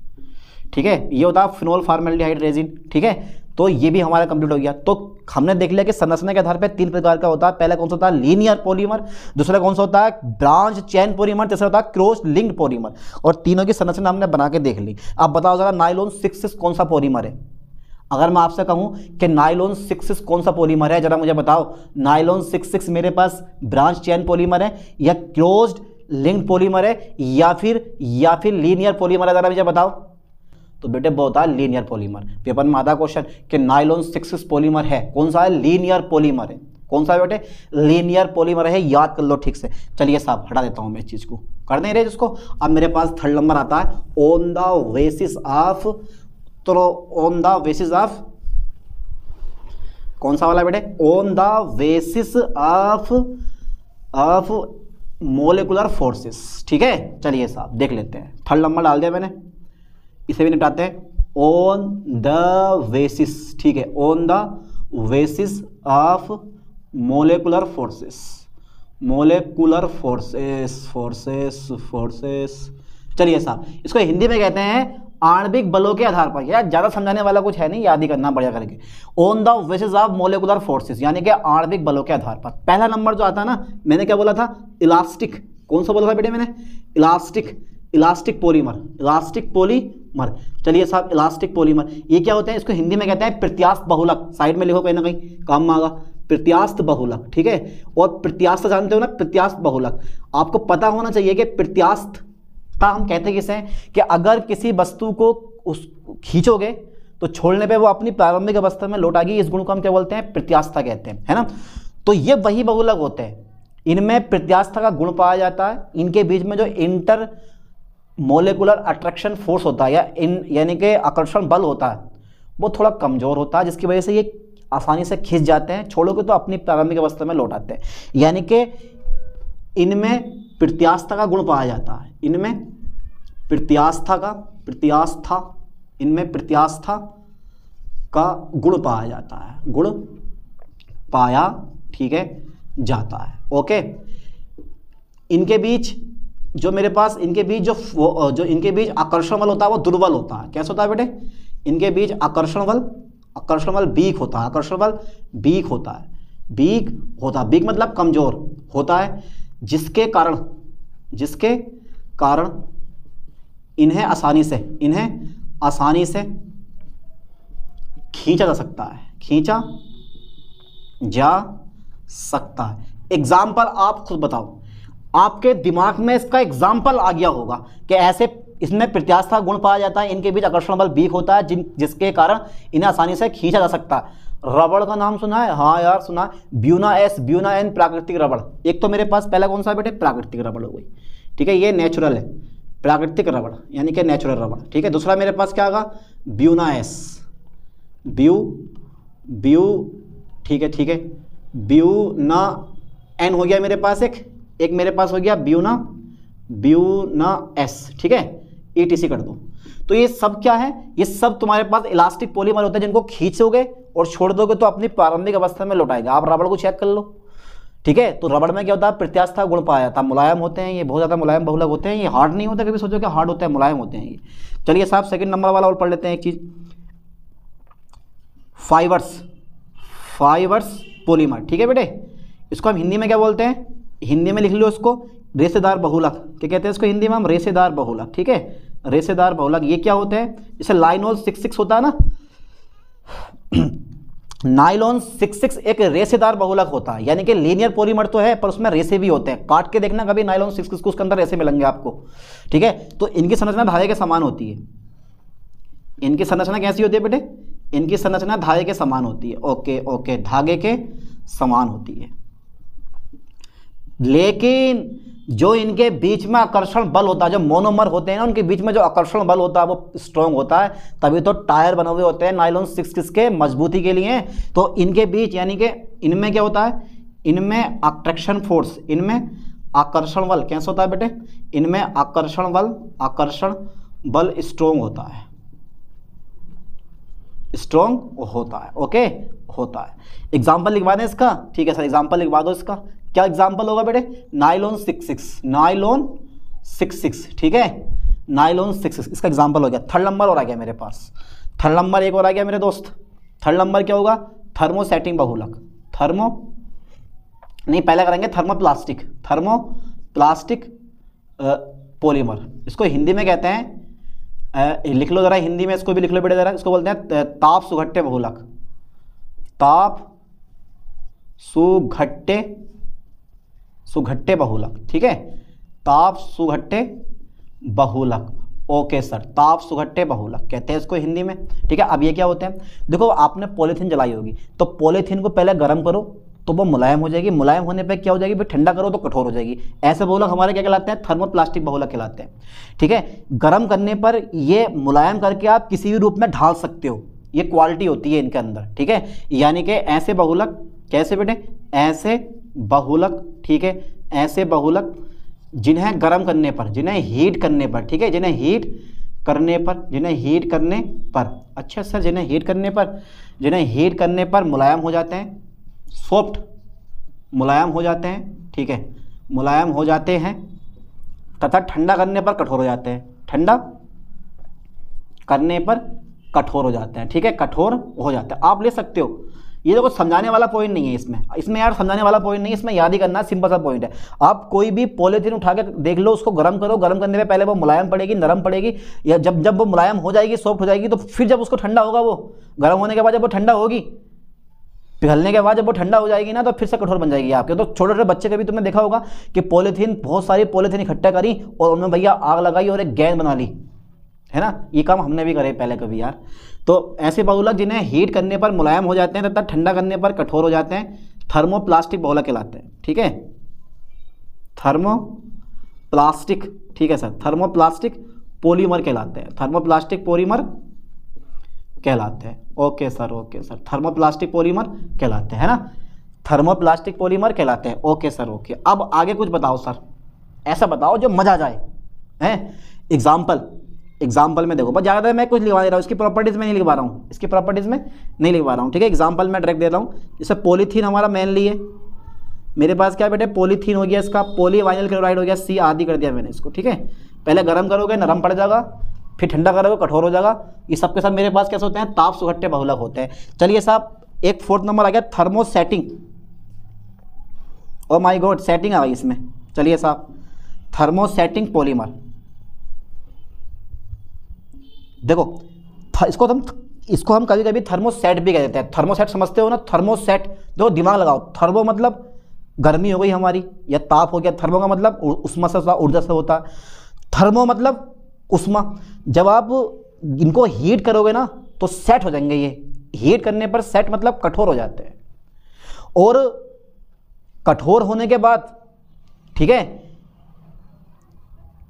[SPEAKER 1] ठीक है, ये होता है फिनोल फार्मेल्डिहाइड, रेजिन। ठीक है तो ये भी हमारा कंप्लीट हो गया। तो हमने देख लिया कि संरचना के आधार पर तीन प्रकार का होता है। पहला कौन सा होता है? Linear polymer. दूसरा कौन सा होता है? Branch chain polymer. तीसरा होता है क्रॉस लिंक्ड पॉलीमर। और तीनों की संरचना हमने बना के देख ली। अब बताओ जरा नाइलोन सिक्स कौन सा पॉलीमर है? अगर मैं आपसे कहूँ कि नाइलोन सिक्स सिक्स कौन सा पॉलीमर है, जरा मुझे बताओ। नाइलोन सिक्स सिक्स मेरे पास ब्रांच चैन पॉलीमर है या क्लोज्ड लिंक्ड पॉलीमर है या फिर या फिर लीनियर पॉलीमर है, जरा मुझे बताओ। तो बेटे बहुत है, लीनियर पॉलीमर। पेपर में आधा क्वेश्चन कि नाइलोन सिक्स सिक्स पॉलीमर है, कौन सा है? लीनियर पॉलीमर है। कौन सा बेटे? लीनियर पॉलीमर है, याद कर लो ठीक से। चलिए साहब, हटा देता हूँ मैं इस चीज़ को। कर नहीं रहे जिसको अब मेरे पास थर्ड नंबर आता है ऑन द बेसिस ऑफ़ तो ऑन द बेसिस ऑफ़ कौन सा वाला बेटे? On the basis of of molecular forces ठीक है? चलिए साहब, देख लेते हैं। थर्ड नंबर डाल दिया मैंने। इसे भी निपटाते हैं। ऑन द बेसिस ठीक है? On the basis of molecular forces molecular forces forces forces चलिए साहब, इसको हिंदी में कहते हैं आणविक बलों के आधार पर, यार, ज़्यादा समझाने वाला कुछ है नहीं, याद ही करना बढ़िया करके। On the basis of molecular forces यानी कि आणविक बलों के आधार पर। पहला नंबर जो आता है ना, मैंने क्या बोला था? इलास्टिक। कौन सा बोला था बेटे मैंने? Elastic. Elastic polymer. Elastic polymer. चलिए साहब, इलास्टिक पोलीमर। ये क्या होता है? इसको हिंदी में कहते हैं प्रत्यास्त बहुलक। साइड में लिखो कहीं ना कहीं, काम में आगा। प्रत्यास्त बहुलक, ठीक है? और प्रत्यास्त जानते हो ना? प्रत्यास्त बहुलक। आपको पता होना चाहिए कि प्रत्यास्त का हम कहते हैं किसे? कि अगर किसी वस्तु को उस, खींचोगे तो छोड़ने पे वो अपनी प्रारंभिक अवस्था में लौट इस गुण को हम क्या बोलते हैं? प्रत्यास्था कहते हैं, है ना? तो ये वही बहुलक होते हैं। इनमें प्रत्यास्था का गुण पाया जाता है। इनके बीच में जो इंटर मोलिकुलर अट्रैक्शन फोर्स होता है, या इन, यानी कि आकर्षण बल होता है, वो थोड़ा कमज़ोर होता है, जिसकी वजह से ये आसानी से खींच जाते हैं। छोड़ोगे तो अपनी प्रारंभिक अवस्था में लौट आते हैं। यानी कि इनमें प्रत्यास्था का गुण पाया जाता है। इनमें प्रत्यास्था का, प्रत्यास्था, इनमें प्रत्यास्था का गुण पाया जाता है। गुण पाया, ठीक है, जाता है। ओके? इनके बीच जो मेरे पास, इनके बीच जो जो इनके बीच आकर्षण बल होता है, वो दुर्बल होता है। कैसे होता है बेटे? इनके बीच आकर्षण बल आकर्षण बल बीक होता है। आकर्षण बल बीक होता है। बीक होता है। बीक मतलब कमज़ोर होता है। जिसके कारण जिसके कारण इन्हें आसानी से, इन्हें आसानी से खींचा जा सकता है, खींचा जा सकता है। एग्ज़ाम्पल आप खुद बताओ। आपके दिमाग में इसका एग्ज़ाम्पल आ गया होगा कि ऐसे इसमें प्रत्यास्था गुण पाया जाता है, इनके बीच आकर्षण बल बीक होता है, जिन, जिसके कारण इन्हें आसानी से खींचा जा सकता है। रबड़ का नाम सुना है? हाँ यार, सुना ब्यूना एस, ब्यूना एन, प्राकृतिक रबड़। एक तो मेरे पास पहला कौन सा बेटे? प्राकृतिक रबड़ हो गई। ठीक है, ये नेचुरल है। प्राकृतिक रबड़, यानी कि नेचुरल रबड़। ठीक है, दूसरा मेरे पास क्या होगा? Buena S. ब्यू ब्यू, ठीक है ठीक है। ब्यूना एन हो गया मेरे पास एक। एक मेरे पास हो गया ब्यूना ब्यूना एस। ठीक है ई टी सी कर दो। तो ये सब क्या है? ये सब तुम्हारे पास इलास्टिक पॉलीमर होते हैं जिनको खींचोगे और छोड़ दोगे तो अपनी प्रारंभिक अवस्था में लौटाएगा। आप रबड़ को चेक कर लो। ठीक है? तो रबड़ में क्या होता है? प्रत्यास्था गुण पाया जाता मुलायम होते हैं ये, बहुत ज़्यादा मुलायम बहुलक होते हैं। ये हार्ड नहीं होता, कभी सोचो कि हार्ड होते हैं, मुलायम होते हैं ये। चलिए साहब सेकंड नंबर वाला और पढ़ लेते हैं एक चीज़। फाइबर्स फाइबर्स पोलीमर ठीक है बेटे? इसको हम हिंदी में क्या बोलते हैं? हिंदी में लिख लो इसको रेसेदार बहुलक। क्या कहते हैं इसको हिंदी में हम? रेसेदार बहुलक। ठीक है? रेसेदार बहुलक, ये क्या होते हैं? जैसे लाइनोल सिक्स सिक्स होता है ना? नाइलॉन सिक्स सिक्स एक रेसेदार बहुलक होता है। यानी कि लीनियर पॉलीमर तो है, पर उसमें रेसे भी होते हैं। काट के देखना, कभी नाइलॉन सिक्स सिक्स को उसके अंदर रेसे मिलेंगे आपको। ठीक है? तो इनकी संरचना धागे के समान होती है। इनकी संरचना कैसी होती है बेटे? इनकी संरचना धागे के समान होती है। ओके ओके, धागे के समान होती है। लेकिन जो इनके बीच में आकर्षण बल होता है, जो मोनोमर होते हैं ना, उनके बीच में जो आकर्षण बल होता है, वो स्ट्रॉन्ग होता है। तभी तो टायर बने हुए होते हैं नाइलॉन सिक्स किसके? मजबूती के लिए। तो इनके बीच, यानी कि इनमें क्या होता है? इनमें अट्रैक्शन फोर्स इनमें आकर्षण बल, कैसे होता है बेटे? इनमें आकर्षण बल आकर्षण बल स्ट्रोंग होता है। स्ट्रोंग होता है ओके होता है। एग्ज़ाम्पल लिखवा दें इसका। ठीक है सर एग्ज़ाम्पल लिखवा दो इसका। क्या एग्ज़ाम्पल होगा बेटे? Nylon six six nylon six six ठीक है? नाइलोन सिक्स सिक्स इसका एग्ज़ाम्पल हो गया. थर्ड नंबर और आ गया मेरे पास. थर्ड नंबर एक और आ गया मेरे दोस्त. थर्ड नंबर क्या होगा? थर्मोसेटिंग बहुलक. थर्मो नहीं, पहले करेंगे थर्मोप्लास्टिक थर्मोप्लास्टिक पॉलीमर इसको हिंदी में कहते हैं लिख लो ज़रा हिंदी में, इसको भी लिख लो बेटे ज़रा. इसको बोलते हैं ताप सुघट्टे बहुलक. ताप सुघट्टे सुघट्टे बहुलक, ठीक है? ताप सुघट्टे बहुलक, ओके सर, ताप सुघट्टे बहुलक, कहते हैं इसको हिंदी में, ठीक है? अब ये क्या होते हैं? देखो, आपने पॉलीथीन जलाई होगी तो पॉलीथीन को पहले गर्म करो तो वो मुलायम हो जाएगी, मुलायम होने पे क्या हो जाएगी? फिर ठंडा करो तो कठोर हो जाएगी। ऐसे बहुलक हमारे क्या कहलाते हैं? थर्मोप्लास्टिक बहुलक कहलाते हैं, ठीक है? गर्म करने पर ये मुलायम करके आप किसी भी रूप में ढाल सकते हो, ये क्वालिटी होती है इनके अंदर, ठीक है? यानी कि ऐसे बहुलक, कैसे बेटे? ऐसे बहुलक, ठीक है? ऐसे बहुलक जिन्हें गर्म करने पर, जिन्हें हीट करने पर, ठीक है? जिन्हें हीट करने पर, जिन्हें हीट करने पर अच्छा सर जिन्हें हीट करने पर, जिन्हें हीट करने पर मुलायम हो जाते हैं सॉफ्ट मुलायम हो जाते हैं, ठीक है? मुलायम हो जाते हैं, तथा ठंडा करने पर कठोर हो जाते हैं। ठंडा करने पर कठोर हो जाते हैं, ठीक है? कठोर हो जाते हैं। आप ले सकते हो। ये देखो समझाने वाला पॉइंट नहीं है इसमें। इसमें यार समझाने वाला पॉइंट नहीं है, इसमें याद ही करना सिंपल सा पॉइंट है। आप कोई भी पॉलीथीन उठा के देख लो, उसको गर्म करो, गर्म करने में पहले वो मुलायम पड़ेगी, नरम पड़ेगी, या जब जब वो मुलायम हो जाएगी सॉफ्ट हो जाएगी तो फिर जब उसको ठंडा होगा वो, गर्म होने के बाद जब वो ठंडा होगी, पिघलने के बाद जब वो ठंडा हो जाएगी ना तो फिर से कठोर बन जाएगी आपके। तो छोटे छोटे बच्चे का भी तुमने देखा होगा कि पॉलीथीन बहुत सारी पॉलीथीन इकट्ठा करी और उन्होंने भैया आग लगाई और एक गैस बना ली। है ना? ये काम हमने भी करे पहले कभी यार। तो ऐसे बहुलक जिन्हें हीट करने पर मुलायम हो जाते हैं तथा ठंडा करने पर कठोर हो जाते हैं थर्मोप्लास्टिक बहुलक कहलाते हैं, ठीक है? थर्मोप्लास्टिक ठीक है सर? थर्मोप्लास्टिक पॉलीमर कहलाते हैं। थर्मोप्लास्टिक पॉलीमर कहलाते हैं। Okay sir okay sir. Thermoplastic polymer कहलाते हैं ना? थर्मोप्लास्टिक पॉलीमर कहलाते हैं। ओके सर ओके अब आगे कुछ बताओ सर। ऐसा बताओ जो मज़ा जाए, हैं? एग्ज़ाम्पल एग्ज़ाम्पल में देखो बस ज़्यादा मैं कुछ लिखवा दे रहा हूँ, इसकी प्रॉपर्टीज़ में नहीं लिखवा रहा हूँ, इसकी प्रॉपर्टीज़ में नहीं लिखवा रहा हूँ, ठीक है? एग्ज़ाम्पल मैं डायरेक्ट दे रहा हूँ, जैसे पोलीथीन हमारा मेनली है। मेरे पास क्या बेटे? पोलीथीन हो गया इसका पॉलीवाइनल क्लोराइड हो गया सी आदि कर दिया मैंने इसको, ठीक है? पहले गर्म करोगे, नरम पड़ जाएगा, फिर ठंडा करोगे, कठोर हो जाएगा। ये सबके साथ मेरे पास कैसे होते हैं? ताप सुघट्टे बहुलक होते हैं। चलिए साहब, एक फोर्थ नंबर आ गया थर्मोसेटिंग और माई गोड सेटिंग आ गई इसमें। चलिए साहब थर्मोसेटिंग पॉलीमर देखो इसको हम इसको हम कभी कभी थर्मोसेट भी कह देते हैं। थर्मोसेट समझते हो ना? थर्मोसेट देखो, दिमाग लगाओ। थर्मो मतलब गर्मी हो गई हमारी, या ताप हो गया। थर्मो का मतलब उष्मा से ऊर्जा से होता। थर्मो मतलब उष्मा। जब आप इनको हीट करोगे ना तो सेट हो जाएँगे ये। हीट करने पर सेट मतलब कठोर हो जाते हैं। और कठोर होने के बाद, ठीक है?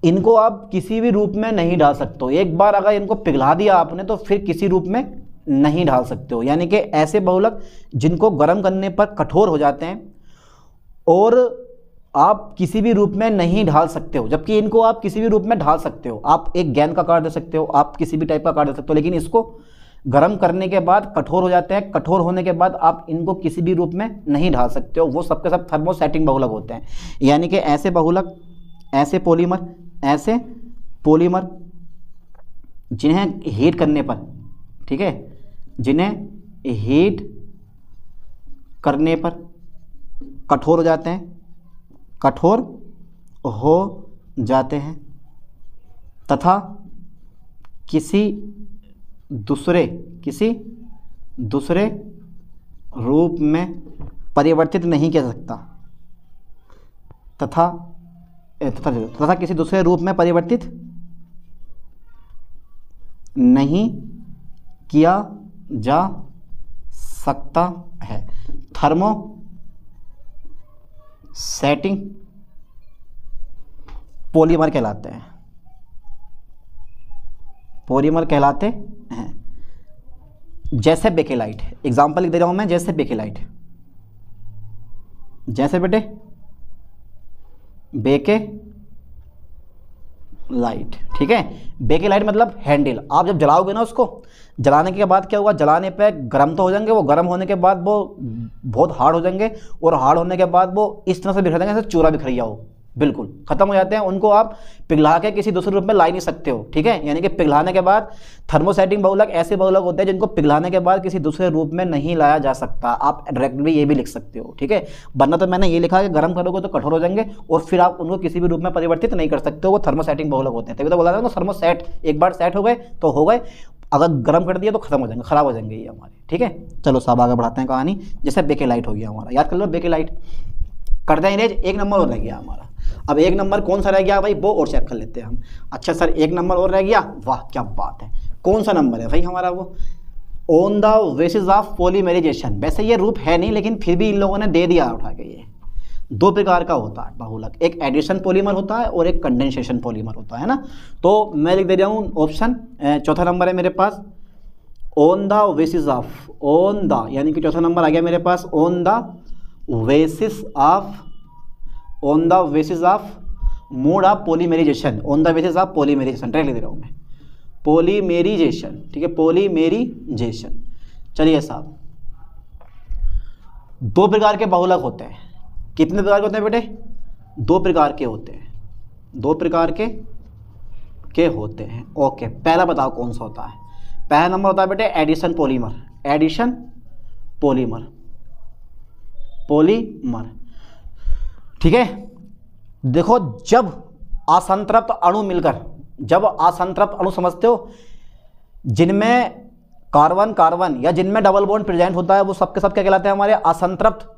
[SPEAKER 1] इनको आप किसी भी रूप में नहीं डाल सकते हो। एक बार अगर इनको पिघला दिया आपने तो फिर किसी रूप में नहीं डाल सकते हो। यानी कि ऐसे बहुलक जिनको गर्म करने पर कठोर हो जाते हैं और आप किसी भी रूप में नहीं ढाल सकते हो। जबकि इनको आप किसी भी रूप में ढाल सकते हो। आप एक गेंद का आकार दे सकते हो, आप किसी भी टाइप का आकार दे सकते हो, लेकिन इसको गर्म करने के बाद कठोर हो जाते हैं। कठोर होने के बाद आप इनको किसी भी रूप में नहीं ढाल सकते हो। वो सबके सब थर्मोसेटिंग बहुलक होते हैं। यानी कि ऐसे बहुलक, ऐसे पोलीमर ऐसे पोलीमर जिन्हें हीट करने पर, ठीक है? जिन्हें हीट करने पर कठोर हो जाते हैं, कठोर हो जाते हैं, तथा किसी दूसरे किसी दूसरे रूप में परिवर्तित नहीं जा सकता, तथा तथा तथा किसी दूसरे रूप में परिवर्तित नहीं किया जा सकता है। थर्मो सेटिंग पॉलीमर कहलाते हैं। पॉलीमर कहलाते हैं। जैसे बेकेलाइट एग्ज़ाम्पल लिख दे रहा हूँ मैं जैसे बेकेलाइट जैसे बेटे? बेके लाइट, ठीक है? बेके लाइट मतलब हैंडल। आप जब जलाओगे ना उसको, जलाने के बाद क्या होगा जलाने पे गर्म तो हो जाएँगे, वो गर्म होने के बाद वो बहुत हार्ड हो जाएँगे, और हार्ड होने के बाद वो इस तरह से बिखर जाएँगे जैसे चूरा बिखरिया हो। बिल्कुल, खत्म हो जाते हैं। उनको आप पिघला के किसी दूसरे रूप में ला नहीं सकते हो, ठीक है? यानी कि पिघलाने के बाद थर्मोसेटिंग बहुलक ऐसे बहुलक होते हैं जिनको पिघलाने के बाद किसी दूसरे रूप में नहीं लाया जा सकता। आप डायरेक्ट भी ये भी लिख सकते हो, ठीक है? वरना तो मैंने ये लिखा कि गर्म करोगे तो कठोर हो जाएँगे और फिर आप उनको किसी भी रूप में परिवर्तित नहीं कर सकते हो, वो थर्मोसेटिंग बहुलक होते हैं। तभी तो बोला था थर्मोसेट एक बार सेट हो गए तो हो गए। अगर गर्म कर दिया तो खत्म हो जाएँगे, खराब हो जाएँगे ये हमारे, ठीक है? चलो साहब आगे बढ़ाते हैं कहानी। जैसे बेके लाइट हो गया हमारा, याद कर लो बेके लाइट करते हैं एक नंबर हो गया हमारा। अब एक नंबर कौन सा रह गया भाई? वो और चेक कर लेते हैं हम। अच्छा सर, एक नंबर और रह गया? वाह, क्या बात है। कौन सा नंबर है भाई हमारा वो? On the basis of polymerization वैसे ये रूप है नहीं, लेकिन फिर भी इन लोगों ने दे दिया उठा के ये। दो प्रकार का होता है, बहुलक। एक एडिशन पॉलीमर होता है और एक कंडेंसेशन पॉलीमर होता है ना? तो मैं लिख दे रहा हूँ ऑप्शन चौथा नंबर है मेरे पास। On the basis of on the यानी कि चौथा नंबर आ गया मेरे पास। On the basis of on the basis of mode of polymerization on the basis of polymerization track लिख दे रहा हूँ मैं। पोलीमेरिजेशन ठीक है? पोलीमेरिजेशन चलिए साहब। दो प्रकार के बहुलक होते हैं। कितने प्रकार के होते हैं बेटे? दो प्रकार के होते हैं। दो प्रकार के के होते हैं। ओके पहला बताओ कौन सा होता है? पहला नंबर होता है बेटे addition polymer addition polymer polymer ठीक है? देखो, जब असंतृप्त अणु मिलकर, जब असंतृप्त अणु समझते हो, जिनमें कार्बन कार्बन, या जिनमें डबल बॉन्ड प्रेजेंट होता है, वो सबके सब क्या कहलाते हैं हमारे? असंतृप्त,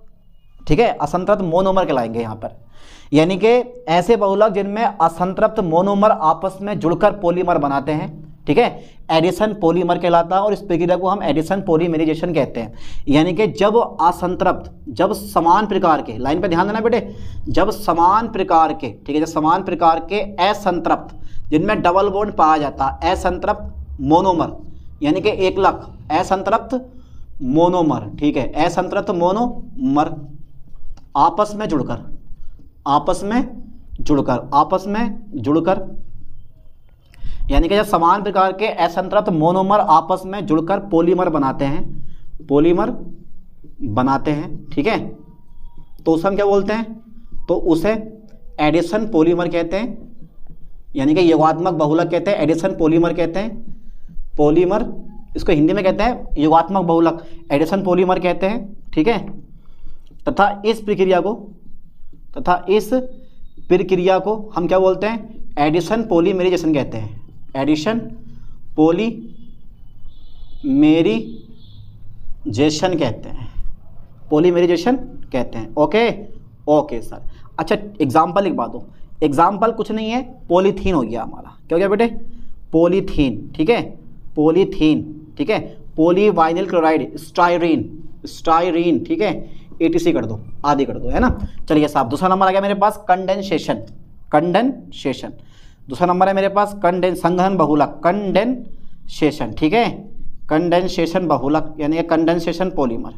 [SPEAKER 1] ठीक है? असंतृप्त मोनोमर कहलाएँगे यहाँ पर। यानी कि ऐसे बहुलक जिनमें असंतृप्त मोनोमर आपस में जुड़कर पॉलीमर बनाते हैं ठीक है? एडिशन पॉलीमर कहलाता है और इस प्रक्रिया को हम एडिशन पॉलीमराइजेशन कहते हैं। यानी कि जब असंतृप्त, जब समान प्रकार के, लाइन पर ध्यान देना बेटे, जब समान प्रकार के, ठीक है, जब समान प्रकार के असंतृप्त, जिनमें डबल बॉन्ड पाया जाता है, असंतृप्त मोनोमर यानी कि एक लाख असंतृप्त मोनोमर ठीक है, असंतृप्त मोनोमर आपस में जुड़कर, आपस में जुड़कर, आपस में जुड़कर यानी कि जब समान प्रकार के असंतृप्त मोनोमर आपस में जुड़कर पॉलीमर बनाते हैं, पॉलीमर बनाते हैं, ठीक है? तो उसे हम क्या बोलते हैं? तो उसे एडिशन पॉलीमर कहते हैं। यानी कि योगात्मक बहुलक कहते हैं, एडिशन पॉलीमर कहते हैं। पॉलीमर, इसको हिंदी में कहते हैं योगात्मक बहुलक, एडिशन पॉलीमर कहते हैं, ठीक है? तथा इस प्रक्रिया को, तथा इस प्रक्रिया को हम क्या बोलते हैं? एडिशन पॉलीमेरिजेशन कहते हैं। एडिशन, पोली, मेरी मेरीजेशन कहते हैं। पोलीमेरिजेशन कहते हैं। ओके? Okay, sir. अच्छा एग्ज़ाम्पल लिखवा दो। एग्ज़ाम्पल कुछ नहीं है पोलीथीन हो गया हमारा। क्या हो गया बेटे? पोलीथीन ठीक है? पोलीथीन ठीक है? पोलीवाइनिल क्लोराइड स्टाइरीन स्टाइरीन ठीक है? एटीसी कर दो आदि कर दो, है ना? चलिए साहब, दूसरा नंबर आ गया मेरे पास कंडेंसेशन कंडेंसेशन दूसरा नंबर है मेरे पास, कंडेन संघन बहुलक कंडेंसेशन ठीक है? कंडेंसेशन बहुलक, यानी कंडेंसेशन पॉलीमर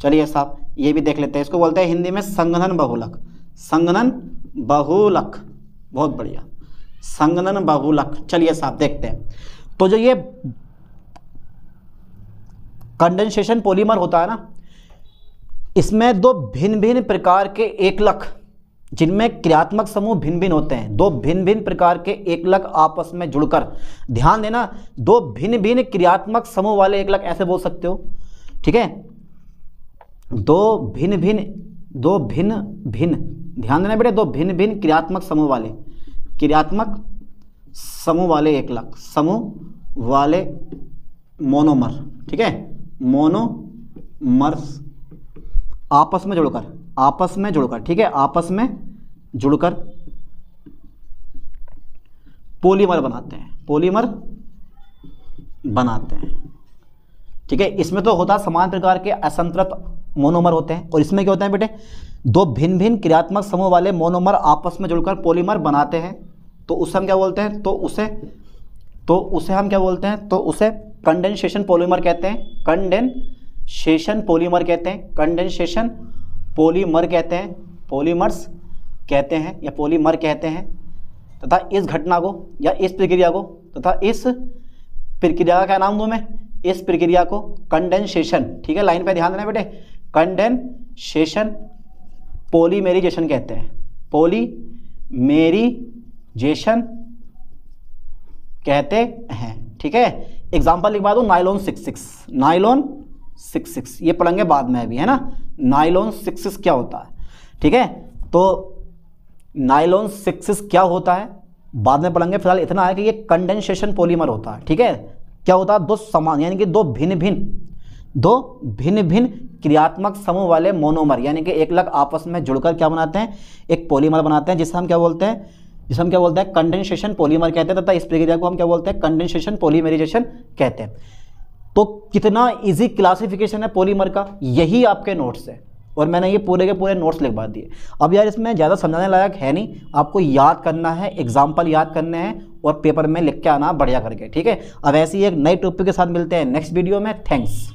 [SPEAKER 1] चलिए साहब, ये भी देख लेते हैं। इसको बोलते हैं हिंदी में संघनन बहुलक। संघनन बहुलक, बहुत बढ़िया। संघनन बहुलक, चलिए साहब, देखते हैं। तो जो ये कंडेंसेशन पॉलीमर होता है ना, इसमें दो भिन्न भिन्न प्रकार के एकलक जिनमें क्रियात्मक समूह भिन्न भिन्न होते हैं, दो भिन्न भिन्न प्रकार के एकलक आपस में जुड़कर। ध्यान देना, दो भिन्न भिन्न क्रियात्मक समूह वाले एकलक ऐसे बोल सकते हो, ठीक है? दो भिन्न भिन्न दो भिन्न भिन्न ध्यान देना बेटे, दो भिन्न भिन्न क्रियात्मक समूह वाले, क्रियात्मक समूह वाले एक लाख समूह वाले मोनोमर, ठीक है? मोनोमर्स आपस में जुड़कर। आपस में जुड़कर, ठीक है? आपस में जुड़कर पॉलीमर बनाते हैं। पॉलीमर बनाते हैं। ठीक है? इसमें तो होता है समान प्रकार के असंतृप्त मोनोमर होते हैं। और इसमें क्या होता है बेटे? दो भिन्न भिन्न क्रियात्मक समूह वाले मोनोमर आपस में जुड़कर पॉलीमर बनाते हैं। तो उसे हम क्या बोलते हैं? तो उसे तो उसे हम क्या बोलते हैं? तो उसे कंडेंसेशन पॉलीमर कहते हैं। कंडेंसेशन पॉलीमर कहते हैं। कंडेंसेशन पॉलीमर कहते हैं, पॉलीमर्स कहते हैं या पॉलीमर कहते हैं, तथा इस घटना को या इस प्रक्रिया को तथा इस प्रक्रिया का क्या नाम दूँ मैं? इस प्रक्रिया को कंडेंसेशन ठीक है, लाइन पे ध्यान देना बेटे कंडेंसेशन पॉलीमेरिजेशन कहते हैं पॉलीमेरिजेशन कहते हैं, ठीक है एग्ज़ाम्पल लिखवा दो nylon six six nylon six six ये पढ़ेंगे बाद में अभी, है ना? नाइलॉन सिक्स सिक्स क्या होता है? ठीक है? तो नाइलॉन सिक्स सिक्स क्या होता है? बाद में पढ़ेंगे, फ़िलहाल इतना है कि ये कंडेंसेशन पॉलीमर होता है, ठीक है? क्या होता है? दो समान, यानी कि दो भिन्न भिन्न, दो भिन्न भिन्न क्रियात्मक समूह वाले मोनोमर, यानी कि एक लग आपस में जुड़कर क्या बनाते हैं? एक पॉलीमर बनाते हैं, जिसे हम क्या बोलते हैं? जिसे हम क्या बोलते हैं? कंडेंसेशन पॉलीमर कहते हैं, तथा इस प्रक्रिया को हम क्या बोलते हैं? कंडेंसेशन पॉलीमराइजेशन कहते हैं। तो कितना इजी क्लासिफिकेशन है पॉलीमर का? यही आपके नोट्स है। और मैंने ये पूरे के पूरे नोट्स लिखवा दिए। अब यार इसमें ज़्यादा समझाने लायक है नहीं। आपको याद करना है एग्ज़ाम्पल याद करने हैं और पेपर में लिख के आना बढ़िया करके, ठीक है? अब ऐसी एक नए टॉपिक के साथ मिलते हैं नेक्स्ट वीडियो में। थैंक्स